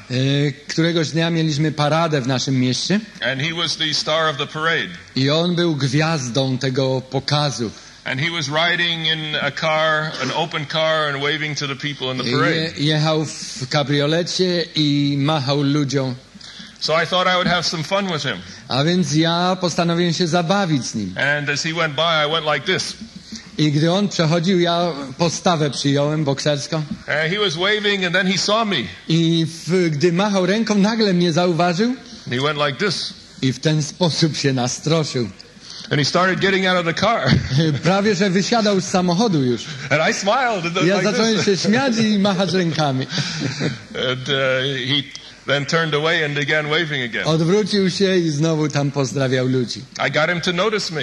Któregoś dnia mieliśmy paradę w naszym mieście and he was the star of the parade. i on był gwiazdą tego pokazu. And he was riding in a car, an open car, and waving to the people in the parade. jechał w kabriolecie i machał ludziom. So I thought I would have some fun with him. A więc ja postanowiłem się zabawić z nim. And as he went by, I went like this. I gdy on przechodził, ja postawę przyjąłem bokserską. And he was waving, and then he saw me. I w, gdy machał ręką, nagle mnie zauważył And he went like this. i w ten sposób się nastroszył. And he started getting out of the car. Prawie, że wysiadał z samochodu już. And I smiled. And Ja like zacząłem this. się śmiać i machać rękami. And uh, he then turned away and began waving again. Odwrócił się i znowu tam pozdrawiał ludzi. I got him to notice me.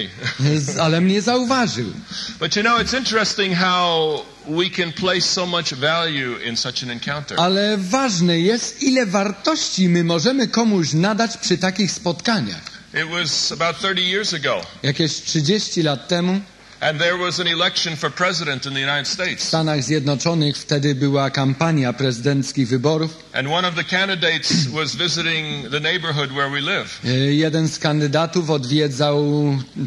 Ale mnie zauważył. But you know, it's interesting how we can place so much value in such an encounter. Ale ważne jest, ile wartości my możemy komuś nadać przy takich spotkaniach. It was about 30 years ago, Jakieś 30 lat temu and there was an election for president in the United w. Stanach Zjednoczonych wtedy była kampania prezydenckich wyborów. And one of the candidates was visiting the neighborhood where we live. Jeden z kandydatów odwiedzał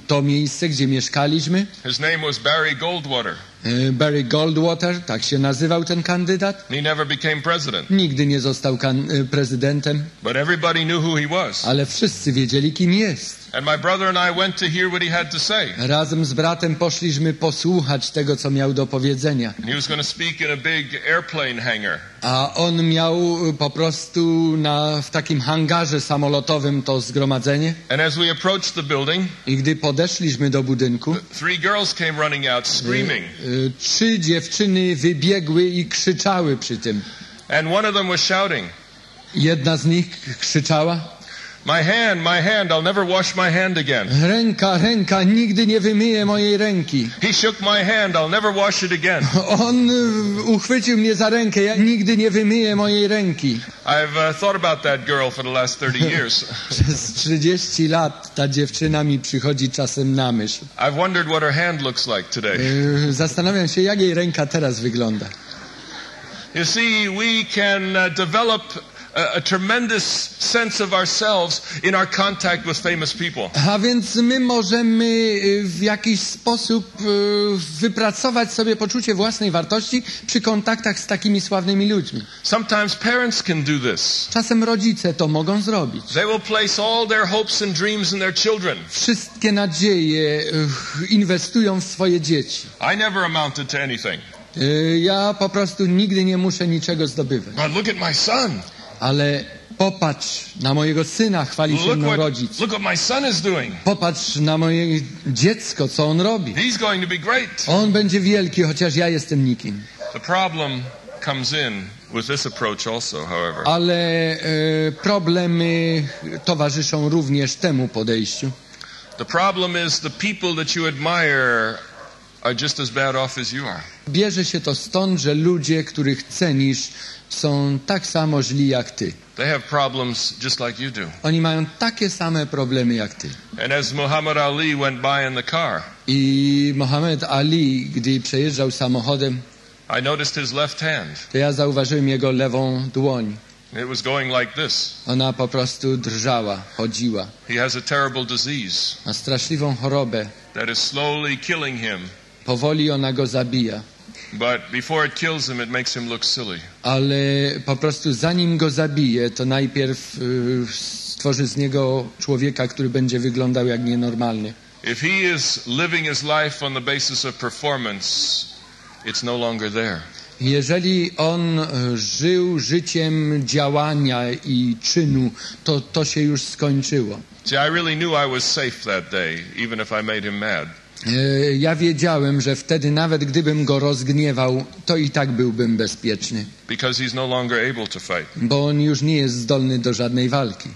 to miejsce, gdzie mieszkaliśmy. His name was Barry Goldwater. E, Barry Goldwater, tak się nazywał ten kandydat. He never became president, Nigdy nie został e, prezydentem, but everybody knew who he was. ale wszyscy wiedzieli, kim jest. And my brother and I went to hear what he had to say. Razem z bratem poszliśmy posłuchać tego, co miał do powiedzenia. And he was going to speak in a big airplane hangar. A on miał e, po prostu na, w takim hangarze samolotowym to zgromadzenie. And as we approached the building, I gdy podeszliśmy do budynku, three girls came running out screaming. e, trzy dziewczyny wybiegły i krzyczały przy tym. And one of them was shouting, Jedna z nich krzyczała: My hand, my hand, I'll never wash my hand again. Ręka, ręka, nigdy nie wymyję mojej ręki. He shook my hand, I'll never wash it again. On y, uchwycił mnie za rękę, ja nigdy nie wymyję mojej ręki. I've uh, thought about that girl for the last 30 years. Przez 30 lat ta dziewczyna mi przychodzi czasem na myśl. I've wondered what her hand looks like today. Y, Zastanawiam się, jak jej ręka teraz wygląda. You see, we can uh, develop a, a tremendous sense of ourselves in our contact with famous people. A więc my możemy y, w jakiś sposób y, wypracować sobie poczucie własnej wartości przy kontaktach z takimi sławnymi ludźmi. Sometimes parents can do this. Czasem rodzice to mogą zrobić. They will place all their hopes and dreams in their children. Wszystkie nadzieje inwestują w swoje dzieci. I never amounted to anything. Y, Ja po prostu nigdy nie muszę niczego zdobywać. But look at my son. Ale popatrz na mojego syna, chwali się mną rodzic. Popatrz na moje dziecko, co on robi. On będzie wielki, chociaż ja jestem nikim. The problem comes in with this approach also, however. Ale e, problemy towarzyszą również temu podejściu. The problem is the people that you admire Bierze się to stąd, że ludzie, których cenisz, są tak samo źli jak ty. They have problems just like you do. Oni mają takie same problemy jak ty. And as Muhammad Ali went by in the car, I Mohamed Ali, gdy przejeżdżał samochodem, I noticed his left hand. to ja zauważyłem jego lewą dłoń. It was going like this. Ona po prostu drżała, chodziła. He has a terrible disease Ma straszliwą chorobę. that is slowly killing him. Powoli ona go zabija. But before it kills him, it makes him look silly. Ale po prostu zanim go zabije, to najpierw y, stworzy z niego człowieka, który będzie wyglądał jak nienormalny. If he is living his life on the basis of performance, it's no longer there. Jeżeli on e, żył życiem działania i czynu, to to się już skończyło. See, I really knew I was safe that day, even if I made him mad. E, Ja wiedziałem, że wtedy nawet gdybym go rozgniewał, to i tak byłbym bezpieczny, no bo on już nie jest zdolny do żadnej walki.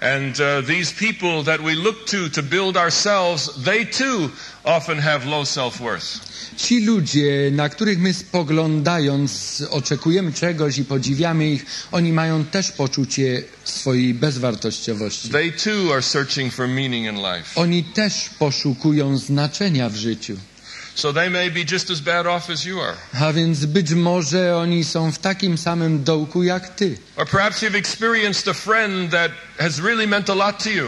And uh, these people that we look to to build ourselves, they too often have low self worth. Ci ludzie, na których my spoglądając oczekujemy czegoś i podziwiamy ich, oni mają też poczucie swojej bezwartościowości. They too are searching for meaning in life. Oni też poszukują znaczenia w życiu. So they may be just as bad off as you are. A więc być może oni są w takim samym dołku jak ty. Or perhaps you've experienced a friend that has really meant a lot to you.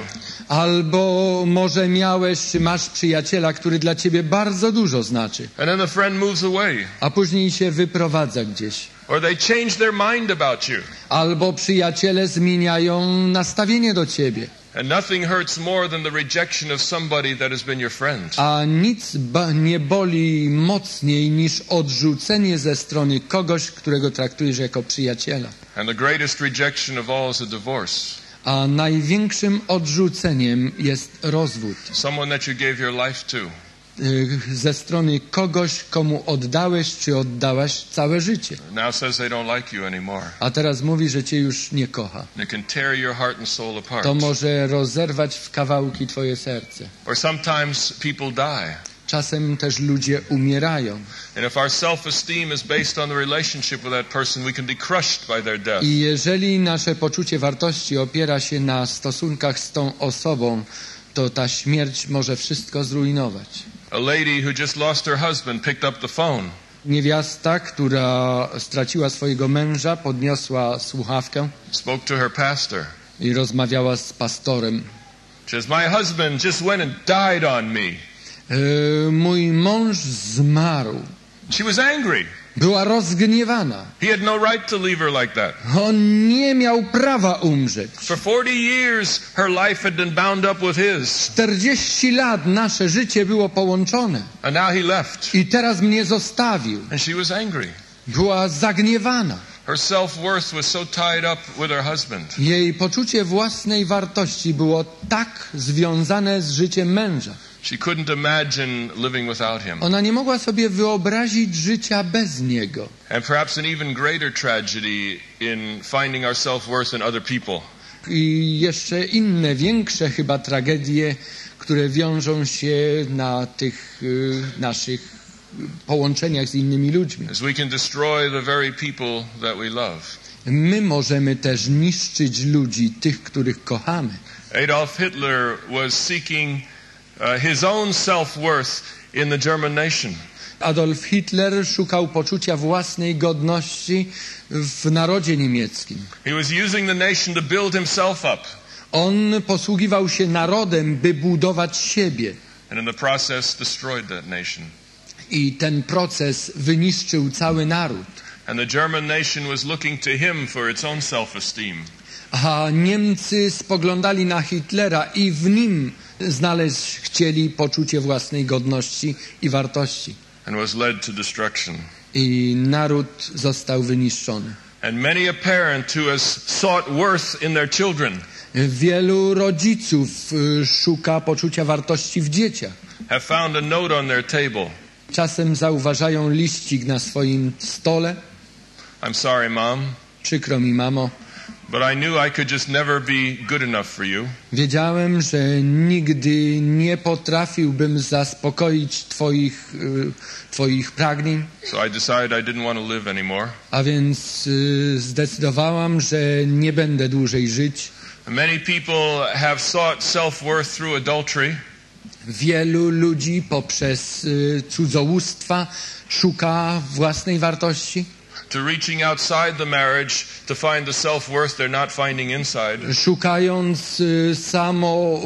Albo może miałeś, czy masz przyjaciela, który dla ciebie bardzo dużo znaczy, And then the friend moves away. a później się wyprowadza gdzieś. Or they change their mind about you. Albo przyjaciele zmieniają nastawienie do ciebie. And nothing hurts more than the rejection of somebody that has been your friend. A nic nie boli mocniej niż odrzucenie ze strony kogoś, którego traktujesz jako przyjaciela. And the greatest rejection of all is a divorce. A największym odrzuceniem jest rozwód Someone that you gave your life to. Y, ze strony kogoś, komu oddałeś czy oddałaś całe życie. A teraz mówi, że cię już nie kocha. To może rozerwać w kawałki twoje serce. Or sometimes people die. Czasem też ludzie umierają. I jeżeli nasze poczucie wartości opiera się na stosunkach z tą osobą, to ta śmierć może wszystko zrujnować. A lady who just lost her husband picked up the phone. Niewiasta, która straciła swojego męża, podniosła słuchawkę spoke to her pastor. i rozmawiała z pastorem. Says, My husband just went and died on me. E, mój mąż zmarł. She was angry. Była rozgniewana. He had no right to leave her like that. On nie miał prawa umrzeć. For 40 years, her life had been bound up with his. 40 lat nasze życie było połączone. And now he left. I teraz mnie zostawił. And she was angry. Była zagniewana. Her self worth was so tied up with her husband. Jej poczucie własnej wartości było tak związane z życiem męża. She couldn't imagine living without him. Ona nie mogła sobie wyobrazić życia bez niego. And perhaps an even greater tragedy in finding our self worth in other people. I jeszcze inne, większe chyba tragedie, które wiążą się na tych y, naszych połączeniach z innymi ludźmi. As we can destroy the very people that we love. My możemy też niszczyć ludzi, tych, których kochamy. Adolf Hitler was seeking uh, his own self worth in the German nation. Adolf Hitler szukał poczucia własnej godności w narodzie niemieckim. He was using the nation to build himself up, On posługiwał się narodem, by budować siebie. and in the process destroyed that nation. I ten proces wyniszczył cały naród. And the German nation was looking to him for its own self esteem. A Niemcy spoglądali na Hitlera i w nim znaleźć chcieli poczucie własnej godności i wartości. and was led to destruction. I naród został wyniszczony. And many a parent who has sought worth in their children Wielu rodziców y, szuka poczucia wartości w dzieciach. have found a note on their table. Czasem zauważają liścik na swoim stole. I'm sorry, mom, Przykro mi, mamo. But I knew I could just never be good enough for you. Wiedziałem, że nigdy nie potrafiłbym zaspokoić twoich, y, twoich pragnień, So I decided I didn't want to live anymore. a więc y, zdecydowałam, że nie będę dłużej żyć. Many people have sought self worth through adultery. Wielu ludzi poprzez y, cudzołóstwa szuka własnej wartości, To reaching outside the marriage to find the self worth they're not finding inside. szukając y, samo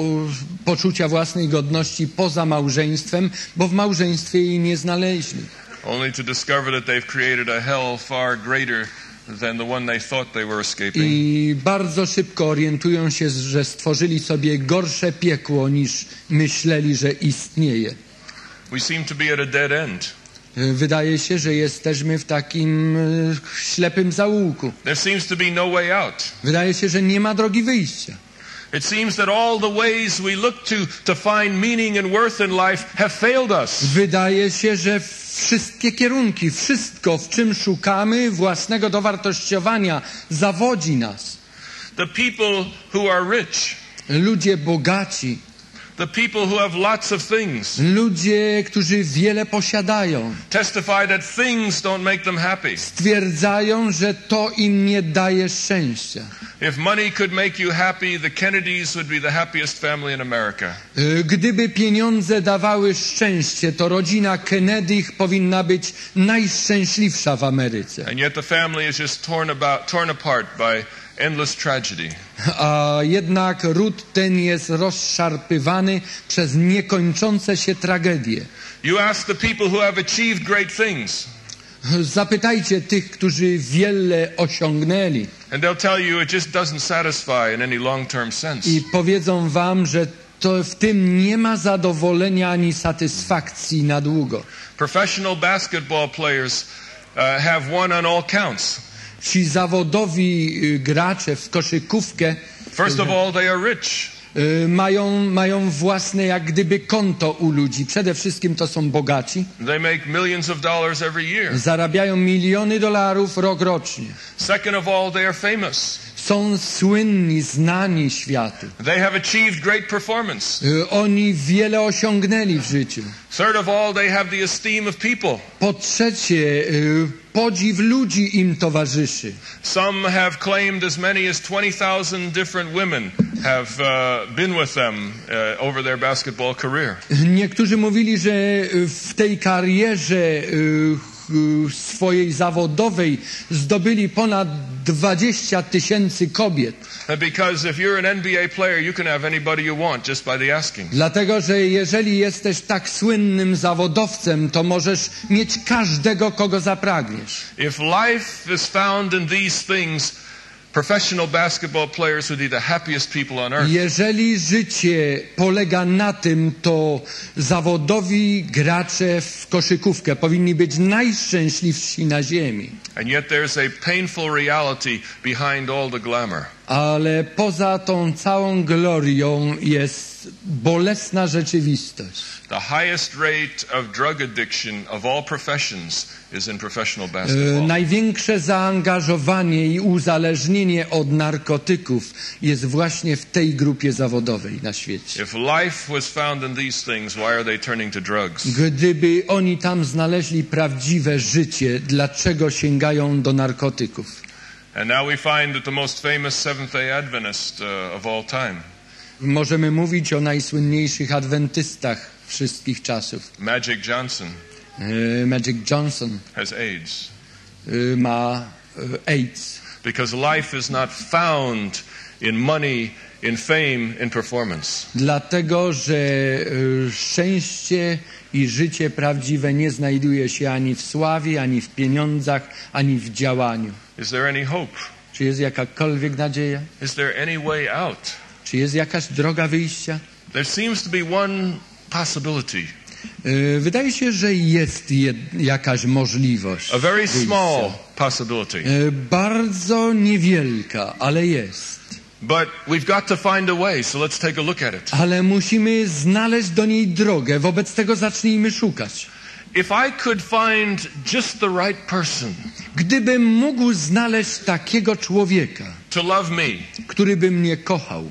y, poczucia własnej godności poza małżeństwem, bo w małżeństwie jej nie znaleźli. only to discover that they've created a hell far greater than the one they thought they were escaping. I bardzo szybko orientują się, że stworzyli sobie gorsze piekło niż myśleli, że istnieje. We seem to be at a dead end. Wydaje się, że jesteśmy w takim y, ślepym zaułku. No. Wydaje się, że nie ma drogi wyjścia. It seems that all the ways we look to to find meaning and worth in life have failed us. Wydaje się, że wszystkie kierunki, wszystko, w czym szukamy własnego dowartościowania, zawodzi nas. The people who are rich, Ludzie bogaci, the people who have lots of things, ludzie, którzy wiele posiadają, testify that things don't make them happy. stwierdzają, że to im nie daje szczęścia. If money could make you happy, the Kennedys would be the happiest family in America. Y, Gdyby pieniądze dawały szczęście, to rodzina Kennedych powinna być najszczęśliwsza w Ameryce. And yet the family is just torn about torn apart by endless tragedy. A jednak ród ten jest rozszarpywany przez niekończące się tragedie. You ask the people who have achieved great things, Zapytajcie tych, którzy wiele osiągnęli and they'll tell you it just doesn't satisfy in any long-term sense. i powiedzą wam, że to w tym nie ma zadowolenia ani satysfakcji na długo. Professional basketball players uh, have won on all counts. Ci zawodowi y, gracze w koszykówkę First of all, they are rich. y, mają, mają własne jak gdyby konto u ludzi. Przede wszystkim to są bogaci. They make millions of dollars every year. Zarabiają miliony dolarów rok rocznie. Second of all, they are famous. Są słynni, znani światu. They have achieved great performance. Y, Oni wiele osiągnęli w życiu. Third of all, they have the esteem of people. Po trzecie, podziw ludzi im towarzyszy. Some have claimed as many as 20,000 different women have uh, been with them uh, over their basketball career. Niektórzy mówili, że y, w tej karierze y, swojej zawodowej zdobyli ponad 20 tysięcy kobiet. Dlatego, że jeżeli jesteś tak słynnym zawodowcem, to możesz mieć każdego, kogo zapragniesz. If life is found in these things, professional basketball players would be the happiest people on earth. Jeżeli życie polega na tym, to zawodowi gracze w koszykówkę powinni być najszczęśliwsi na ziemi. And yet there's a painful reality behind all the glamour. Ale poza tą całą glorią jest bolesna rzeczywistość. The highest rate of drug addiction of all professions is in professional E, basketball. największe zaangażowanie i uzależnienie od narkotyków jest właśnie w tej grupie zawodowej na świecie. If life was found in these things, why are they turning to drugs? Gdyby oni tam znaleźli prawdziwe życie, dlaczego sięgają do narkotyków? And now we find that the most famous Seventh day Adventist uh, of all time, Możemy mówić o najsłynniejszych adwentystach wszystkich czasów. Magic Johnson, E, Magic Johnson has AIDS. e, ma e, AIDS. Because life is not found in money, in fame, in performance. Dlatego, że szczęście i życie prawdziwe nie znajduje się ani w sławie, ani w pieniądzach, ani w działaniu. Is there any hope? Czy jest jakakolwiek nadzieja? Is there any way out? Czy jest jakaś droga wyjścia? There seems to be one possibility, E, Wydaje się, że jest jed, jakaś możliwość. a very small possibility. E, Bardzo niewielka, ale jest. But we've got to find a way, so let's take a look at it. Ale musimy znaleźć do niej drogę. Wobec tego zacznijmy szukać. If I could find just the right person Gdybym mógł znaleźć takiego człowieka, to love me, który by mnie kochał,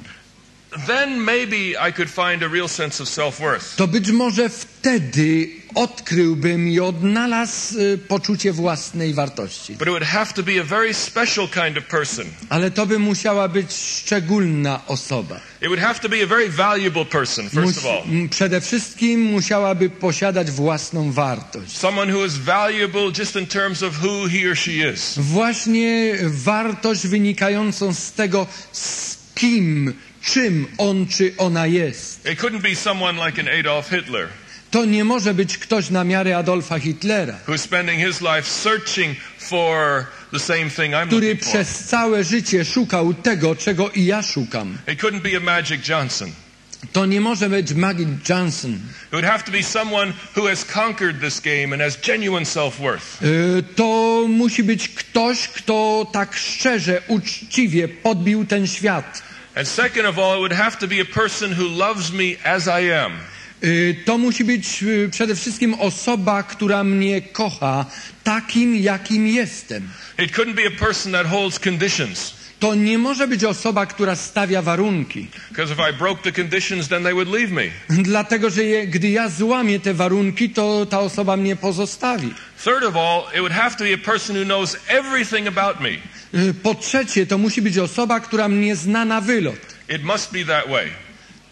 to być może wtedy odkryłbym i odnalazł y, poczucie własnej wartości. But it would have to be a very special kind of person. Ale to by musiała być szczególna osoba. It would have to be a very valuable person, first of all. m, przede wszystkim musiałaby posiadać własną wartość. Someone who is valuable just in terms of who he or she is. Właśnie wartość wynikającą z tego, z kim, czym on czy ona jest. It couldn't be someone like an Adolf Hitler To nie może być ktoś na miarę Adolfa Hitlera, który przez całe życie szukał tego, czego i ja szukam. It couldn't be a Magic Johnson. To nie może być Maggie Johnson. It would have to be someone who has conquered this game and has genuine self-worth. Y, To musi być ktoś, kto tak szczerze, uczciwie podbił ten świat. And second of all, it would have to be a person who loves me as I am. Y, To musi być y, przede wszystkim osoba, która mnie kocha takim, jakim jestem. It couldn't be a person that holds conditions. To nie może być osoba, która stawia warunki. Because if I broke the conditions, then they would leave me. Dlatego, że je, gdy ja złamię te warunki, to ta osoba mnie pozostawi. Third of all, it would have to be a person who knows everything about me. Y, Po trzecie, to musi być osoba, która mnie zna na wylot. It must be that way.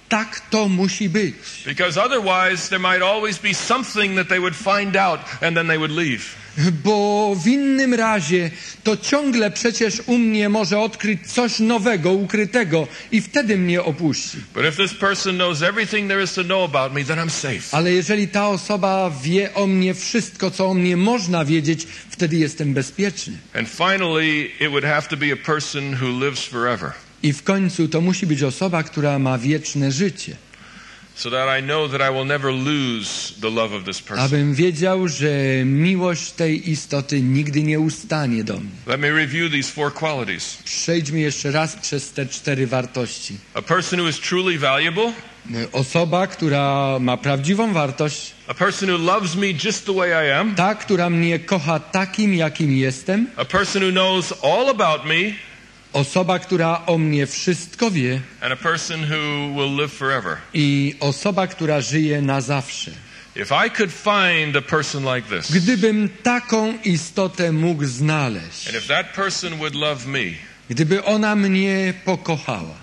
Tak to musi być. Because otherwise, there might always be something that they would find out and then they would leave. Bo w innym razie to ciągle przecież u mnie może odkryć coś nowego, ukrytego i wtedy mnie opuści. But if this person knows everything there is to know about me, then I'm safe. Ale jeżeli ta osoba wie o mnie wszystko, co o mnie można wiedzieć, wtedy jestem bezpieczny. And finally, it would have to be a person who lives forever. I w końcu to musi być osoba, która ma wieczne życie. So that I know that I will never lose the love of this person. Abym wiedział, że miłość tej istoty nigdy nie ustanie do mnie. Let me review these four qualities. Przejdźmy jeszcze raz przez te cztery wartości. A person who is truly valuable, Osoba, która ma prawdziwą wartość, a person who loves me just the way I am, ta, która mnie kocha takim, jakim jestem, a person who knows all about me, osoba, która o mnie wszystko wie i osoba, która żyje na zawsze. Gdybym taką istotę mógł znaleźć, gdyby ona mnie pokochała,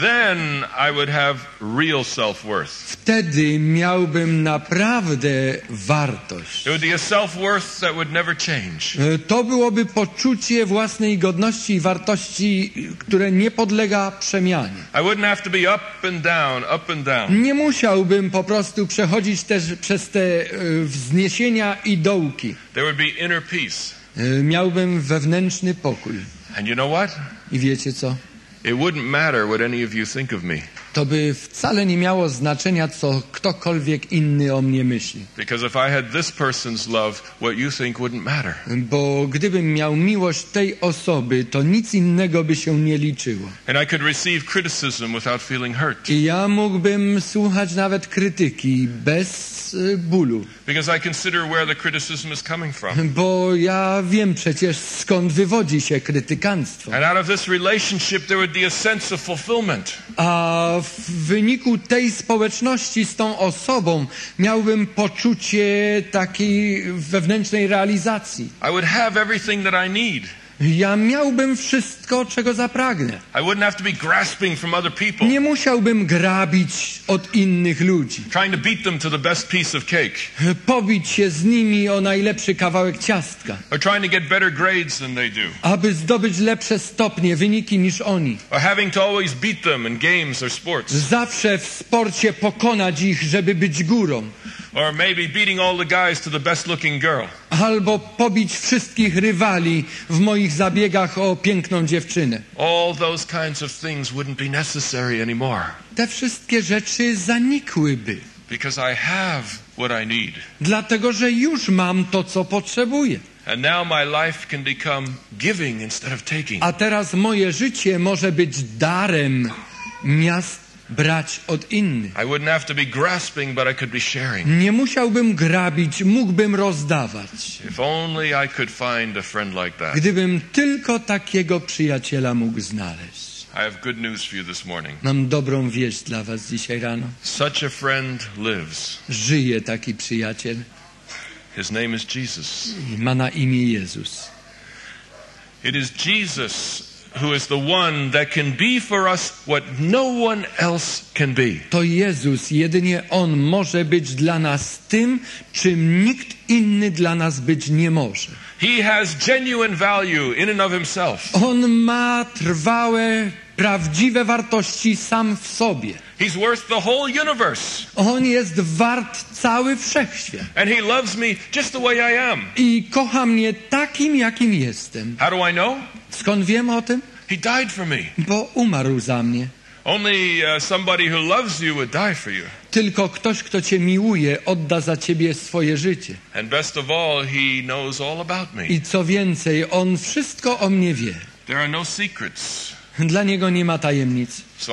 then I would have real self worth. wtedy miałbym naprawdę wartość. It would be a self worth that would never change. E, To byłoby poczucie własnej godności i wartości, które nie podlega przemianie. I wouldn't have to be up and down, up and down. Nie musiałbym po prostu przechodzić też przez te e, wzniesienia i dołki. There would be inner peace. E, Miałbym wewnętrzny pokój. And you know what? I wiecie co? It wouldn't matter what any of you think of me. To by wcale nie miało znaczenia, co ktokolwiek inny o mnie myśli. Because if I had this person's love, what you think wouldn't matter. Bo gdybym miał miłość tej osoby, to nic innego by się nie liczyło. And I could receive criticism without feeling hurt. I ja mógłbym słuchać nawet krytyki bez bólu. Because I consider where the criticism is coming from. Bo ja wiem przecież skąd wywodzi się krytykanstwo. And out of this relationship, there would be a w wyniku tej społeczności z tą osobą miałbym poczucie takiej wewnętrznej realizacji. I would have everything that I need. Ja miałbym wszystko, czego zapragnę. Nie musiałbym grabić od innych ludzi, pobić się z nimi o najlepszy kawałek ciastka, aby zdobyć lepsze stopnie, wyniki niż oni. Zawsze w sporcie pokonać ich, żeby być górą. Or maybe beating all the guys to the best looking girl. Albo pobić wszystkich rywali w moich zabiegach o piękną dziewczynę. All those kinds of things wouldn't be necessary anymore Te wszystkie rzeczy zanikłyby, because I have what I need. dlatego że już mam to, co potrzebuję. And now my life can become giving instead of taking. A teraz moje życie może być darem miast brać od innych. I wouldn't have to be grasping, but I could be sharing. Nie musiałbym grabić, mógłbym rozdawać. If only I could find a friend like that. Gdybym tylko takiego przyjaciela mógł znaleźć. I have good news for you this morning. Mam dobrą wieść dla was dzisiaj rano. Such a friend lives. Żyje taki przyjaciel His name is Jesus. ma na imię Jezus. It is Jesus who is the one that can be for us what no one else can be. To Jezus, jedynie On może być dla nas tym, czym nikt inny dla nas być nie może. He has genuine value in and of himself. On ma trwałe, prawdziwe wartości sam w sobie. He's worth the whole universe. On jest wart cały wszechświat And he loves me just the way I am. i kocha mnie takim, jakim jestem. How do I know? Skąd wiem o tym? He died for me. Bo umarł za mnie. Only uh, somebody who loves you would die for you. Tylko ktoś, kto cię miłuje, odda za ciebie swoje życie. And best of all, he knows all about me. I co więcej, on wszystko o mnie wie. There are no secrets. Dla niego nie ma tajemnic. So.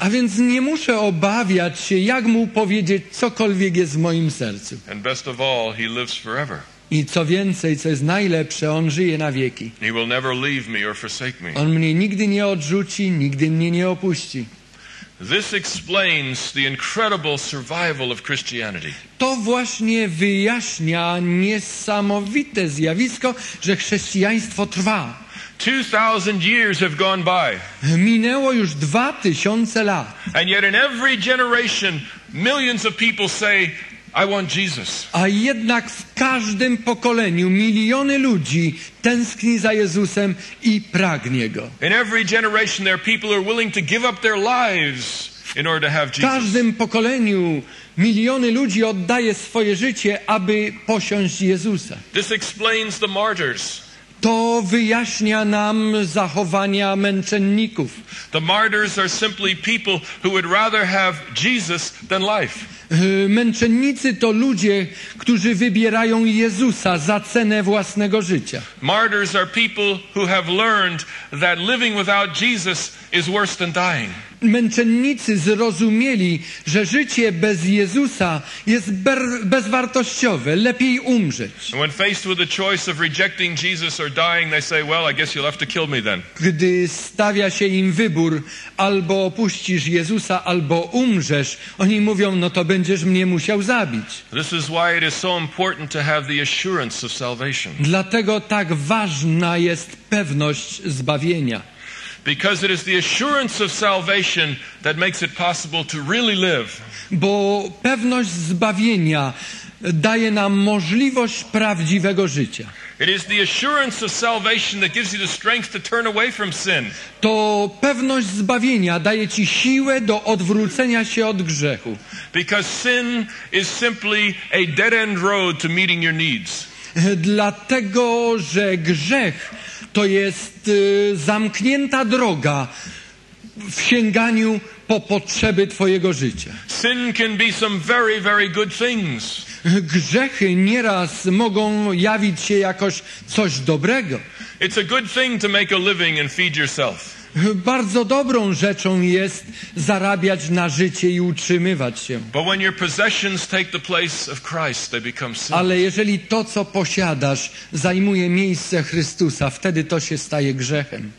A więc nie muszę obawiać się, jak mu powiedzieć cokolwiek jest w moim sercu. And best of all, he lives forever. I co więcej, co jest najlepsze, on żyje na wieki. He will never leave me or forsake me. On mnie nigdy nie odrzuci, nigdy mnie nie opuści. This explains the incredible survival of Christianity. To właśnie wyjaśnia niesamowite zjawisko, że chrześcijaństwo trwa. 2,000 years have gone by. Minęło już dwa tysiące lat. And yet, in every generation, millions of people say. A jednak w każdym pokoleniu miliony ludzi tęskni za Jezusem i pragnie Go. In every generation, there are people who are willing to give up their lives in order to have W Jesus. każdym pokoleniu miliony ludzi oddaje swoje życie, aby posiąść Jezusa. This explains the martyrs. To wyjaśnia nam zachowania męczenników. The martyrs are simply people who would rather have Jesus than life. Yy, Męczennicy to ludzie, którzy wybierają Jezusa za cenę własnego życia. Martyrs are people who have learned that living without Jesus is worse than dying. Męczennicy zrozumieli, że życie bez Jezusa jest bezwartościowe, lepiej umrzeć. Gdy stawia się im wybór, albo opuścisz Jezusa, albo umrzesz, oni mówią, no to będziesz mnie musiał zabić. Dlatego tak ważna jest pewność zbawienia. Because it is the assurance of salvation that makes it possible to really live. Bo pewność zbawienia daje nam możliwość prawdziwego życia. It is the assurance of salvation that gives you the strength to turn away from sin. To pewność zbawienia daje ci siłę do odwrócenia się od grzechu. Because sin is simply a dead end road to meeting your needs. Dlatego, że grzech to jest y, zamknięta droga w sięganiu po potrzeby Twojego życia. Sin can be some very, very good things. Grzechy nieraz mogą jawić się jakoś coś dobrego. It's a good thing to make a living and feed yourself. Bardzo dobrą rzeczą jest zarabiać na życie i utrzymywać się. Christ. Ale jeżeli to, co posiadasz, zajmuje miejsce Chrystusa, wtedy to się staje grzechem.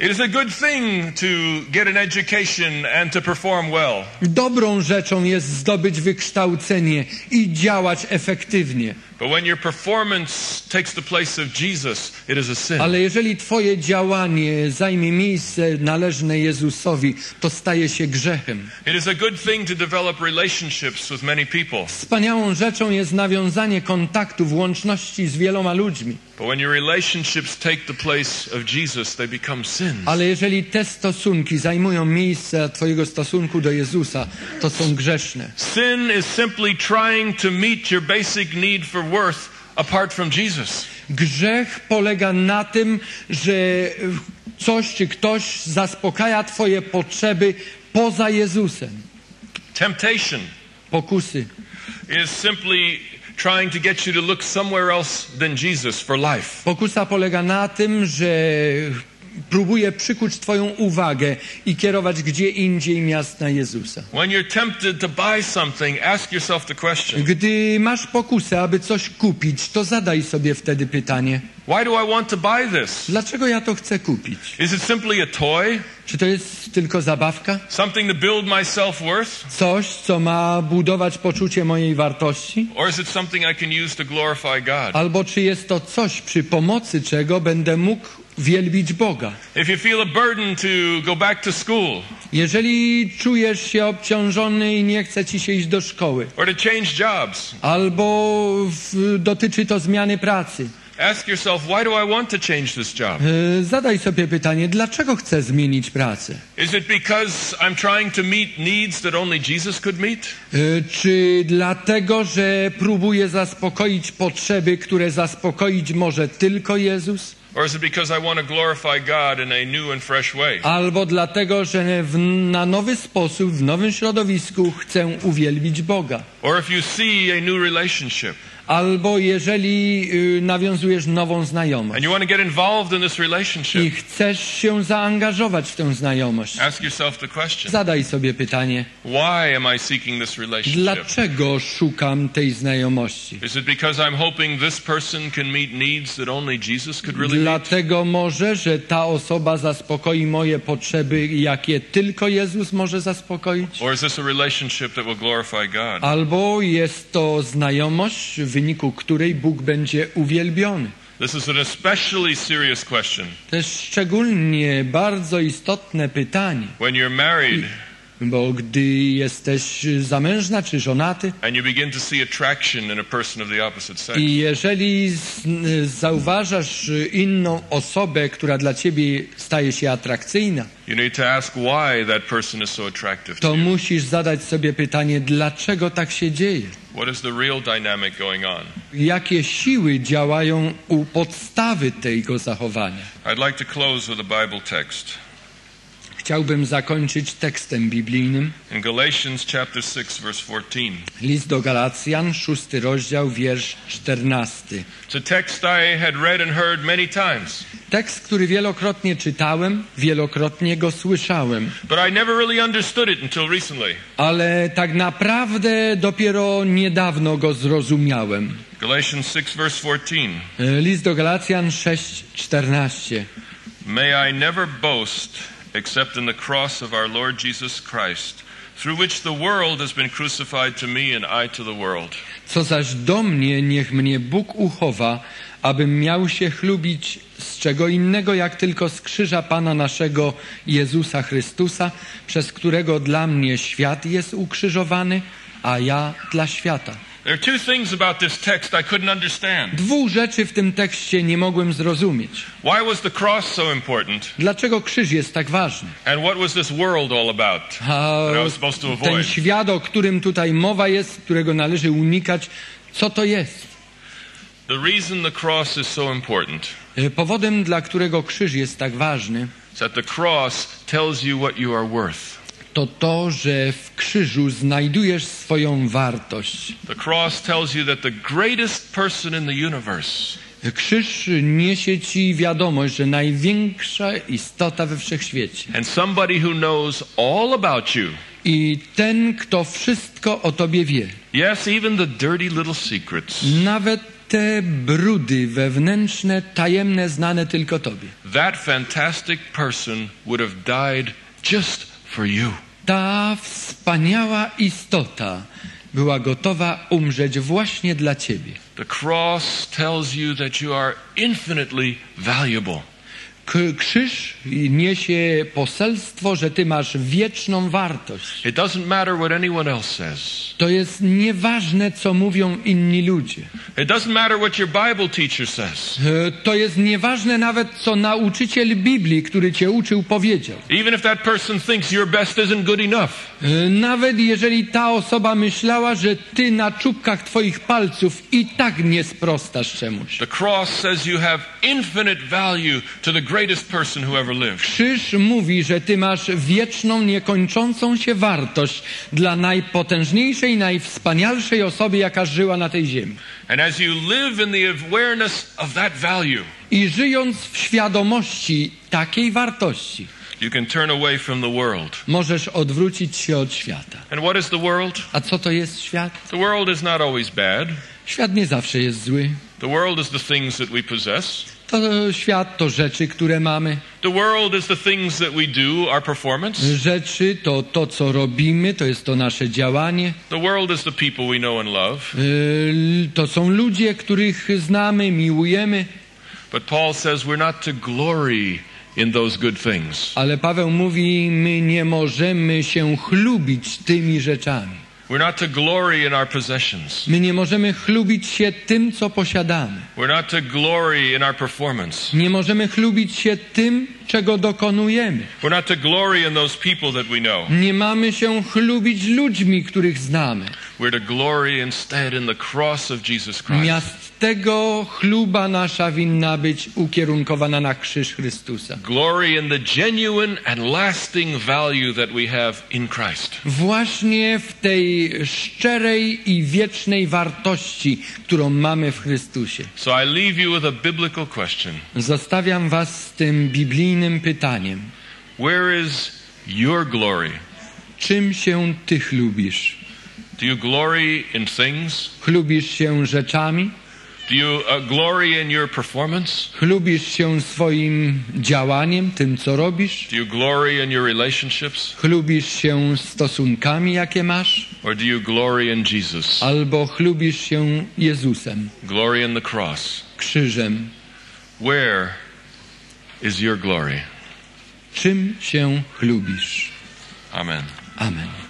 Well. Dobrą rzeczą jest zdobyć wykształcenie i działać efektywnie. But when your performance takes the place of Jesus, it is a sin. Ale jeżeli Twoje działanie zajmie miejsce należne Jezusowi, to staje się grzechem. It is a good thing to develop relationships with many people. Wspaniałą rzeczą jest nawiązanie kontaktów, łączności z wieloma ludźmi. Ale jeżeli te stosunki zajmują miejsce Twojego stosunku do Jezusa, to są grzeszne. Sin is simply trying to meet your basic need for worth apart from Jesus. Grzech polega na tym, że coś czy ktoś zaspokaja Twoje potrzeby poza Jezusem. Temptation Pokusy. is simply trying to get you to look somewhere else than Jesus for life. Pokusa polega na tym, że próbuje przykuć Twoją uwagę i kierować gdzie indziej miast na Jezusa. When you're tempted to buy something, ask yourself the question Gdy masz pokusę, aby coś kupić, to zadaj sobie wtedy pytanie: Why do I want to buy this? dlaczego ja to chcę kupić? Is it simply a toy? Czy to jest tylko zabawka? Something to build my self worth? Coś, co ma budować poczucie mojej wartości? Or is it something I can use to glorify God? Albo czy jest to coś, przy pomocy czego będę mógł wielbić Boga? If you feel a burden to go back to school Jeżeli czujesz się obciążony i nie chce ci się iść do szkoły, or to change jobs, albo w, dotyczy to zmiany pracy, ask yourself, why do I want to change this job? zadaj sobie pytanie, dlaczego chcę zmienić pracę? Is it because I'm trying to meet needs that only Jesus could meet? Czy dlatego, że próbuję zaspokoić potrzeby, które zaspokoić może tylko Jezus? Or is it because I want to glorify God in a new and fresh way? Albo dlatego, że w, na nowy sposób, w nowym środowisku chcę uwielbić Boga. Or if you see a new relationship Albo jeżeli y, nawiązujesz nową znajomość in i chcesz się zaangażować w tę znajomość, ask yourself the question zadaj sobie pytanie, why am I seeking this relationship? dlaczego szukam tej znajomości? Is it because I'm hoping this person can meet needs that only Jesus could really? Dlatego może, że ta osoba zaspokoi moje potrzeby, jakie tylko Jezus może zaspokoić? Or is this a relationship that will glorify God? Albo jest to znajomość, w wyniku której Bóg będzie uwielbiony. This is an especially serious question. To jest szczególnie bardzo istotne pytanie, When you're married bo gdy jesteś zamężna czy żonaty i jeżeli zauważasz inną osobę, która dla ciebie staje się atrakcyjna, to musisz zadać sobie pytanie, dlaczego tak się dzieje? Jakie siły działają u podstawy tego zachowania? I'd like to close with a Bible text. Chciałbym zakończyć tekstem biblijnym. In Galatians chapter 6 verse 14. List do Galacjan, szósty rozdział, wiersz czternasty. It's a text I had read and heard many times, Tekst, który wielokrotnie czytałem, wielokrotnie go słyszałem, but I never really understood it until recently. ale tak naprawdę dopiero niedawno go zrozumiałem. Galatians 6 verse 14. E, List do Galacjan 6:14. May I never boast except in the cross of our Lord Jesus Christ, through which the world has been crucified to me and I to the world. Co zaś do mnie, niech mnie Bóg uchowa, abym miał się chlubić z czego innego, jak tylko z krzyża Pana naszego Jezusa Chrystusa, przez którego dla mnie świat jest ukrzyżowany, a ja dla świata. Dwóch rzeczy w tym tekście nie mogłem zrozumieć. Why was the cross so important? Dlaczego krzyż jest tak ważny? And what was this world all about A that I was supposed to ten świat, o którym tutaj mowa jest, którego należy unikać, co to jest? The reason the cross is so important E, Powodem, dla którego krzyż jest tak ważny, that the cross tells you what you are worth. To to, że w krzyżu znajdujesz swoją wartość. The cross tells you that the greatest person in the universe Krzyż niesie ci wiadomość, że największa istota we wszechświecie and somebody who knows all about you, i ten, kto wszystko o tobie wie, yes, even the dirty little secrets, nawet te brudy wewnętrzne, tajemne, znane tylko tobie. that fantastic person would have died just for you. Ta wspaniała istota była gotowa umrzeć właśnie dla ciebie. The cross tells you that you are infinitely valuable. Krzyż niesie poselstwo, że ty masz wieczną wartość. It doesn't matter what anyone else says. To jest nieważne, co mówią inni ludzie. It doesn't matter what your Bible teacher says. E, To jest nieważne nawet, co nauczyciel Biblii, który cię uczył, powiedział. Even if that person thinks your best isn't good enough. E, Nawet jeżeli ta osoba myślała, że ty na czubkach twoich palców i tak nie sprostasz czemuś. The cross says you have infinite value to the greatest Krzyż mówi, że ty masz wieczną, niekończącą się wartość dla najpotężniejszej, najwspanialszej osoby, jaka żyła na tej ziemi. And as you live in the awareness of that value, I żyjąc w świadomości takiej wartości, you can turn away from the world. możesz odwrócić się od świata. And what is the world? A co to jest świat? The world is not always bad. Świat nie zawsze jest zły. The world is the things that we possess. To świat to rzeczy, które mamy. The world is the things that we do, our performance. Rzeczy to to, co robimy, to jest to nasze działanie. The world is the people we know and love. Yy, To są ludzie, których znamy, miłujemy. But Paul says we're not to glory in those good things. Ale Paweł mówi, my nie możemy się chlubić tymi rzeczami. We're not to glory in our possessions. My nie możemy chlubić się tym, co posiadamy. We're not to glory in our performance. Nie możemy chlubić się tym, czego dokonujemy. We're not to glory in those people that we know. Nie mamy się chlubić ludźmi, których znamy. We're to glory instead in the cross of Jesus Christ. Miast tego chluba nasza winna być ukierunkowana na krzyż Chrystusa. Glory in the genuine and lasting value that we have in Christ. Właśnie w tej szczerej i wiecznej wartości, którą mamy w Chrystusie. So I leave you with a biblical question. Zostawiam was z tym biblijnym pytaniem. Where is your glory? Czym się ty chlubisz? Do you glory in things? Chlubisz się rzeczami? Do you uh, glory in your performance? Chlubisz się swoim działaniem, tym co robisz? Do you glory in your relationships? Chlubisz się stosunkami, jakie masz? Or do you glory in Jesus? Albo chlubisz się Jezusem, Glory in the cross. krzyżem? Where is your glory? Czym się chlubisz? Amen. Amen.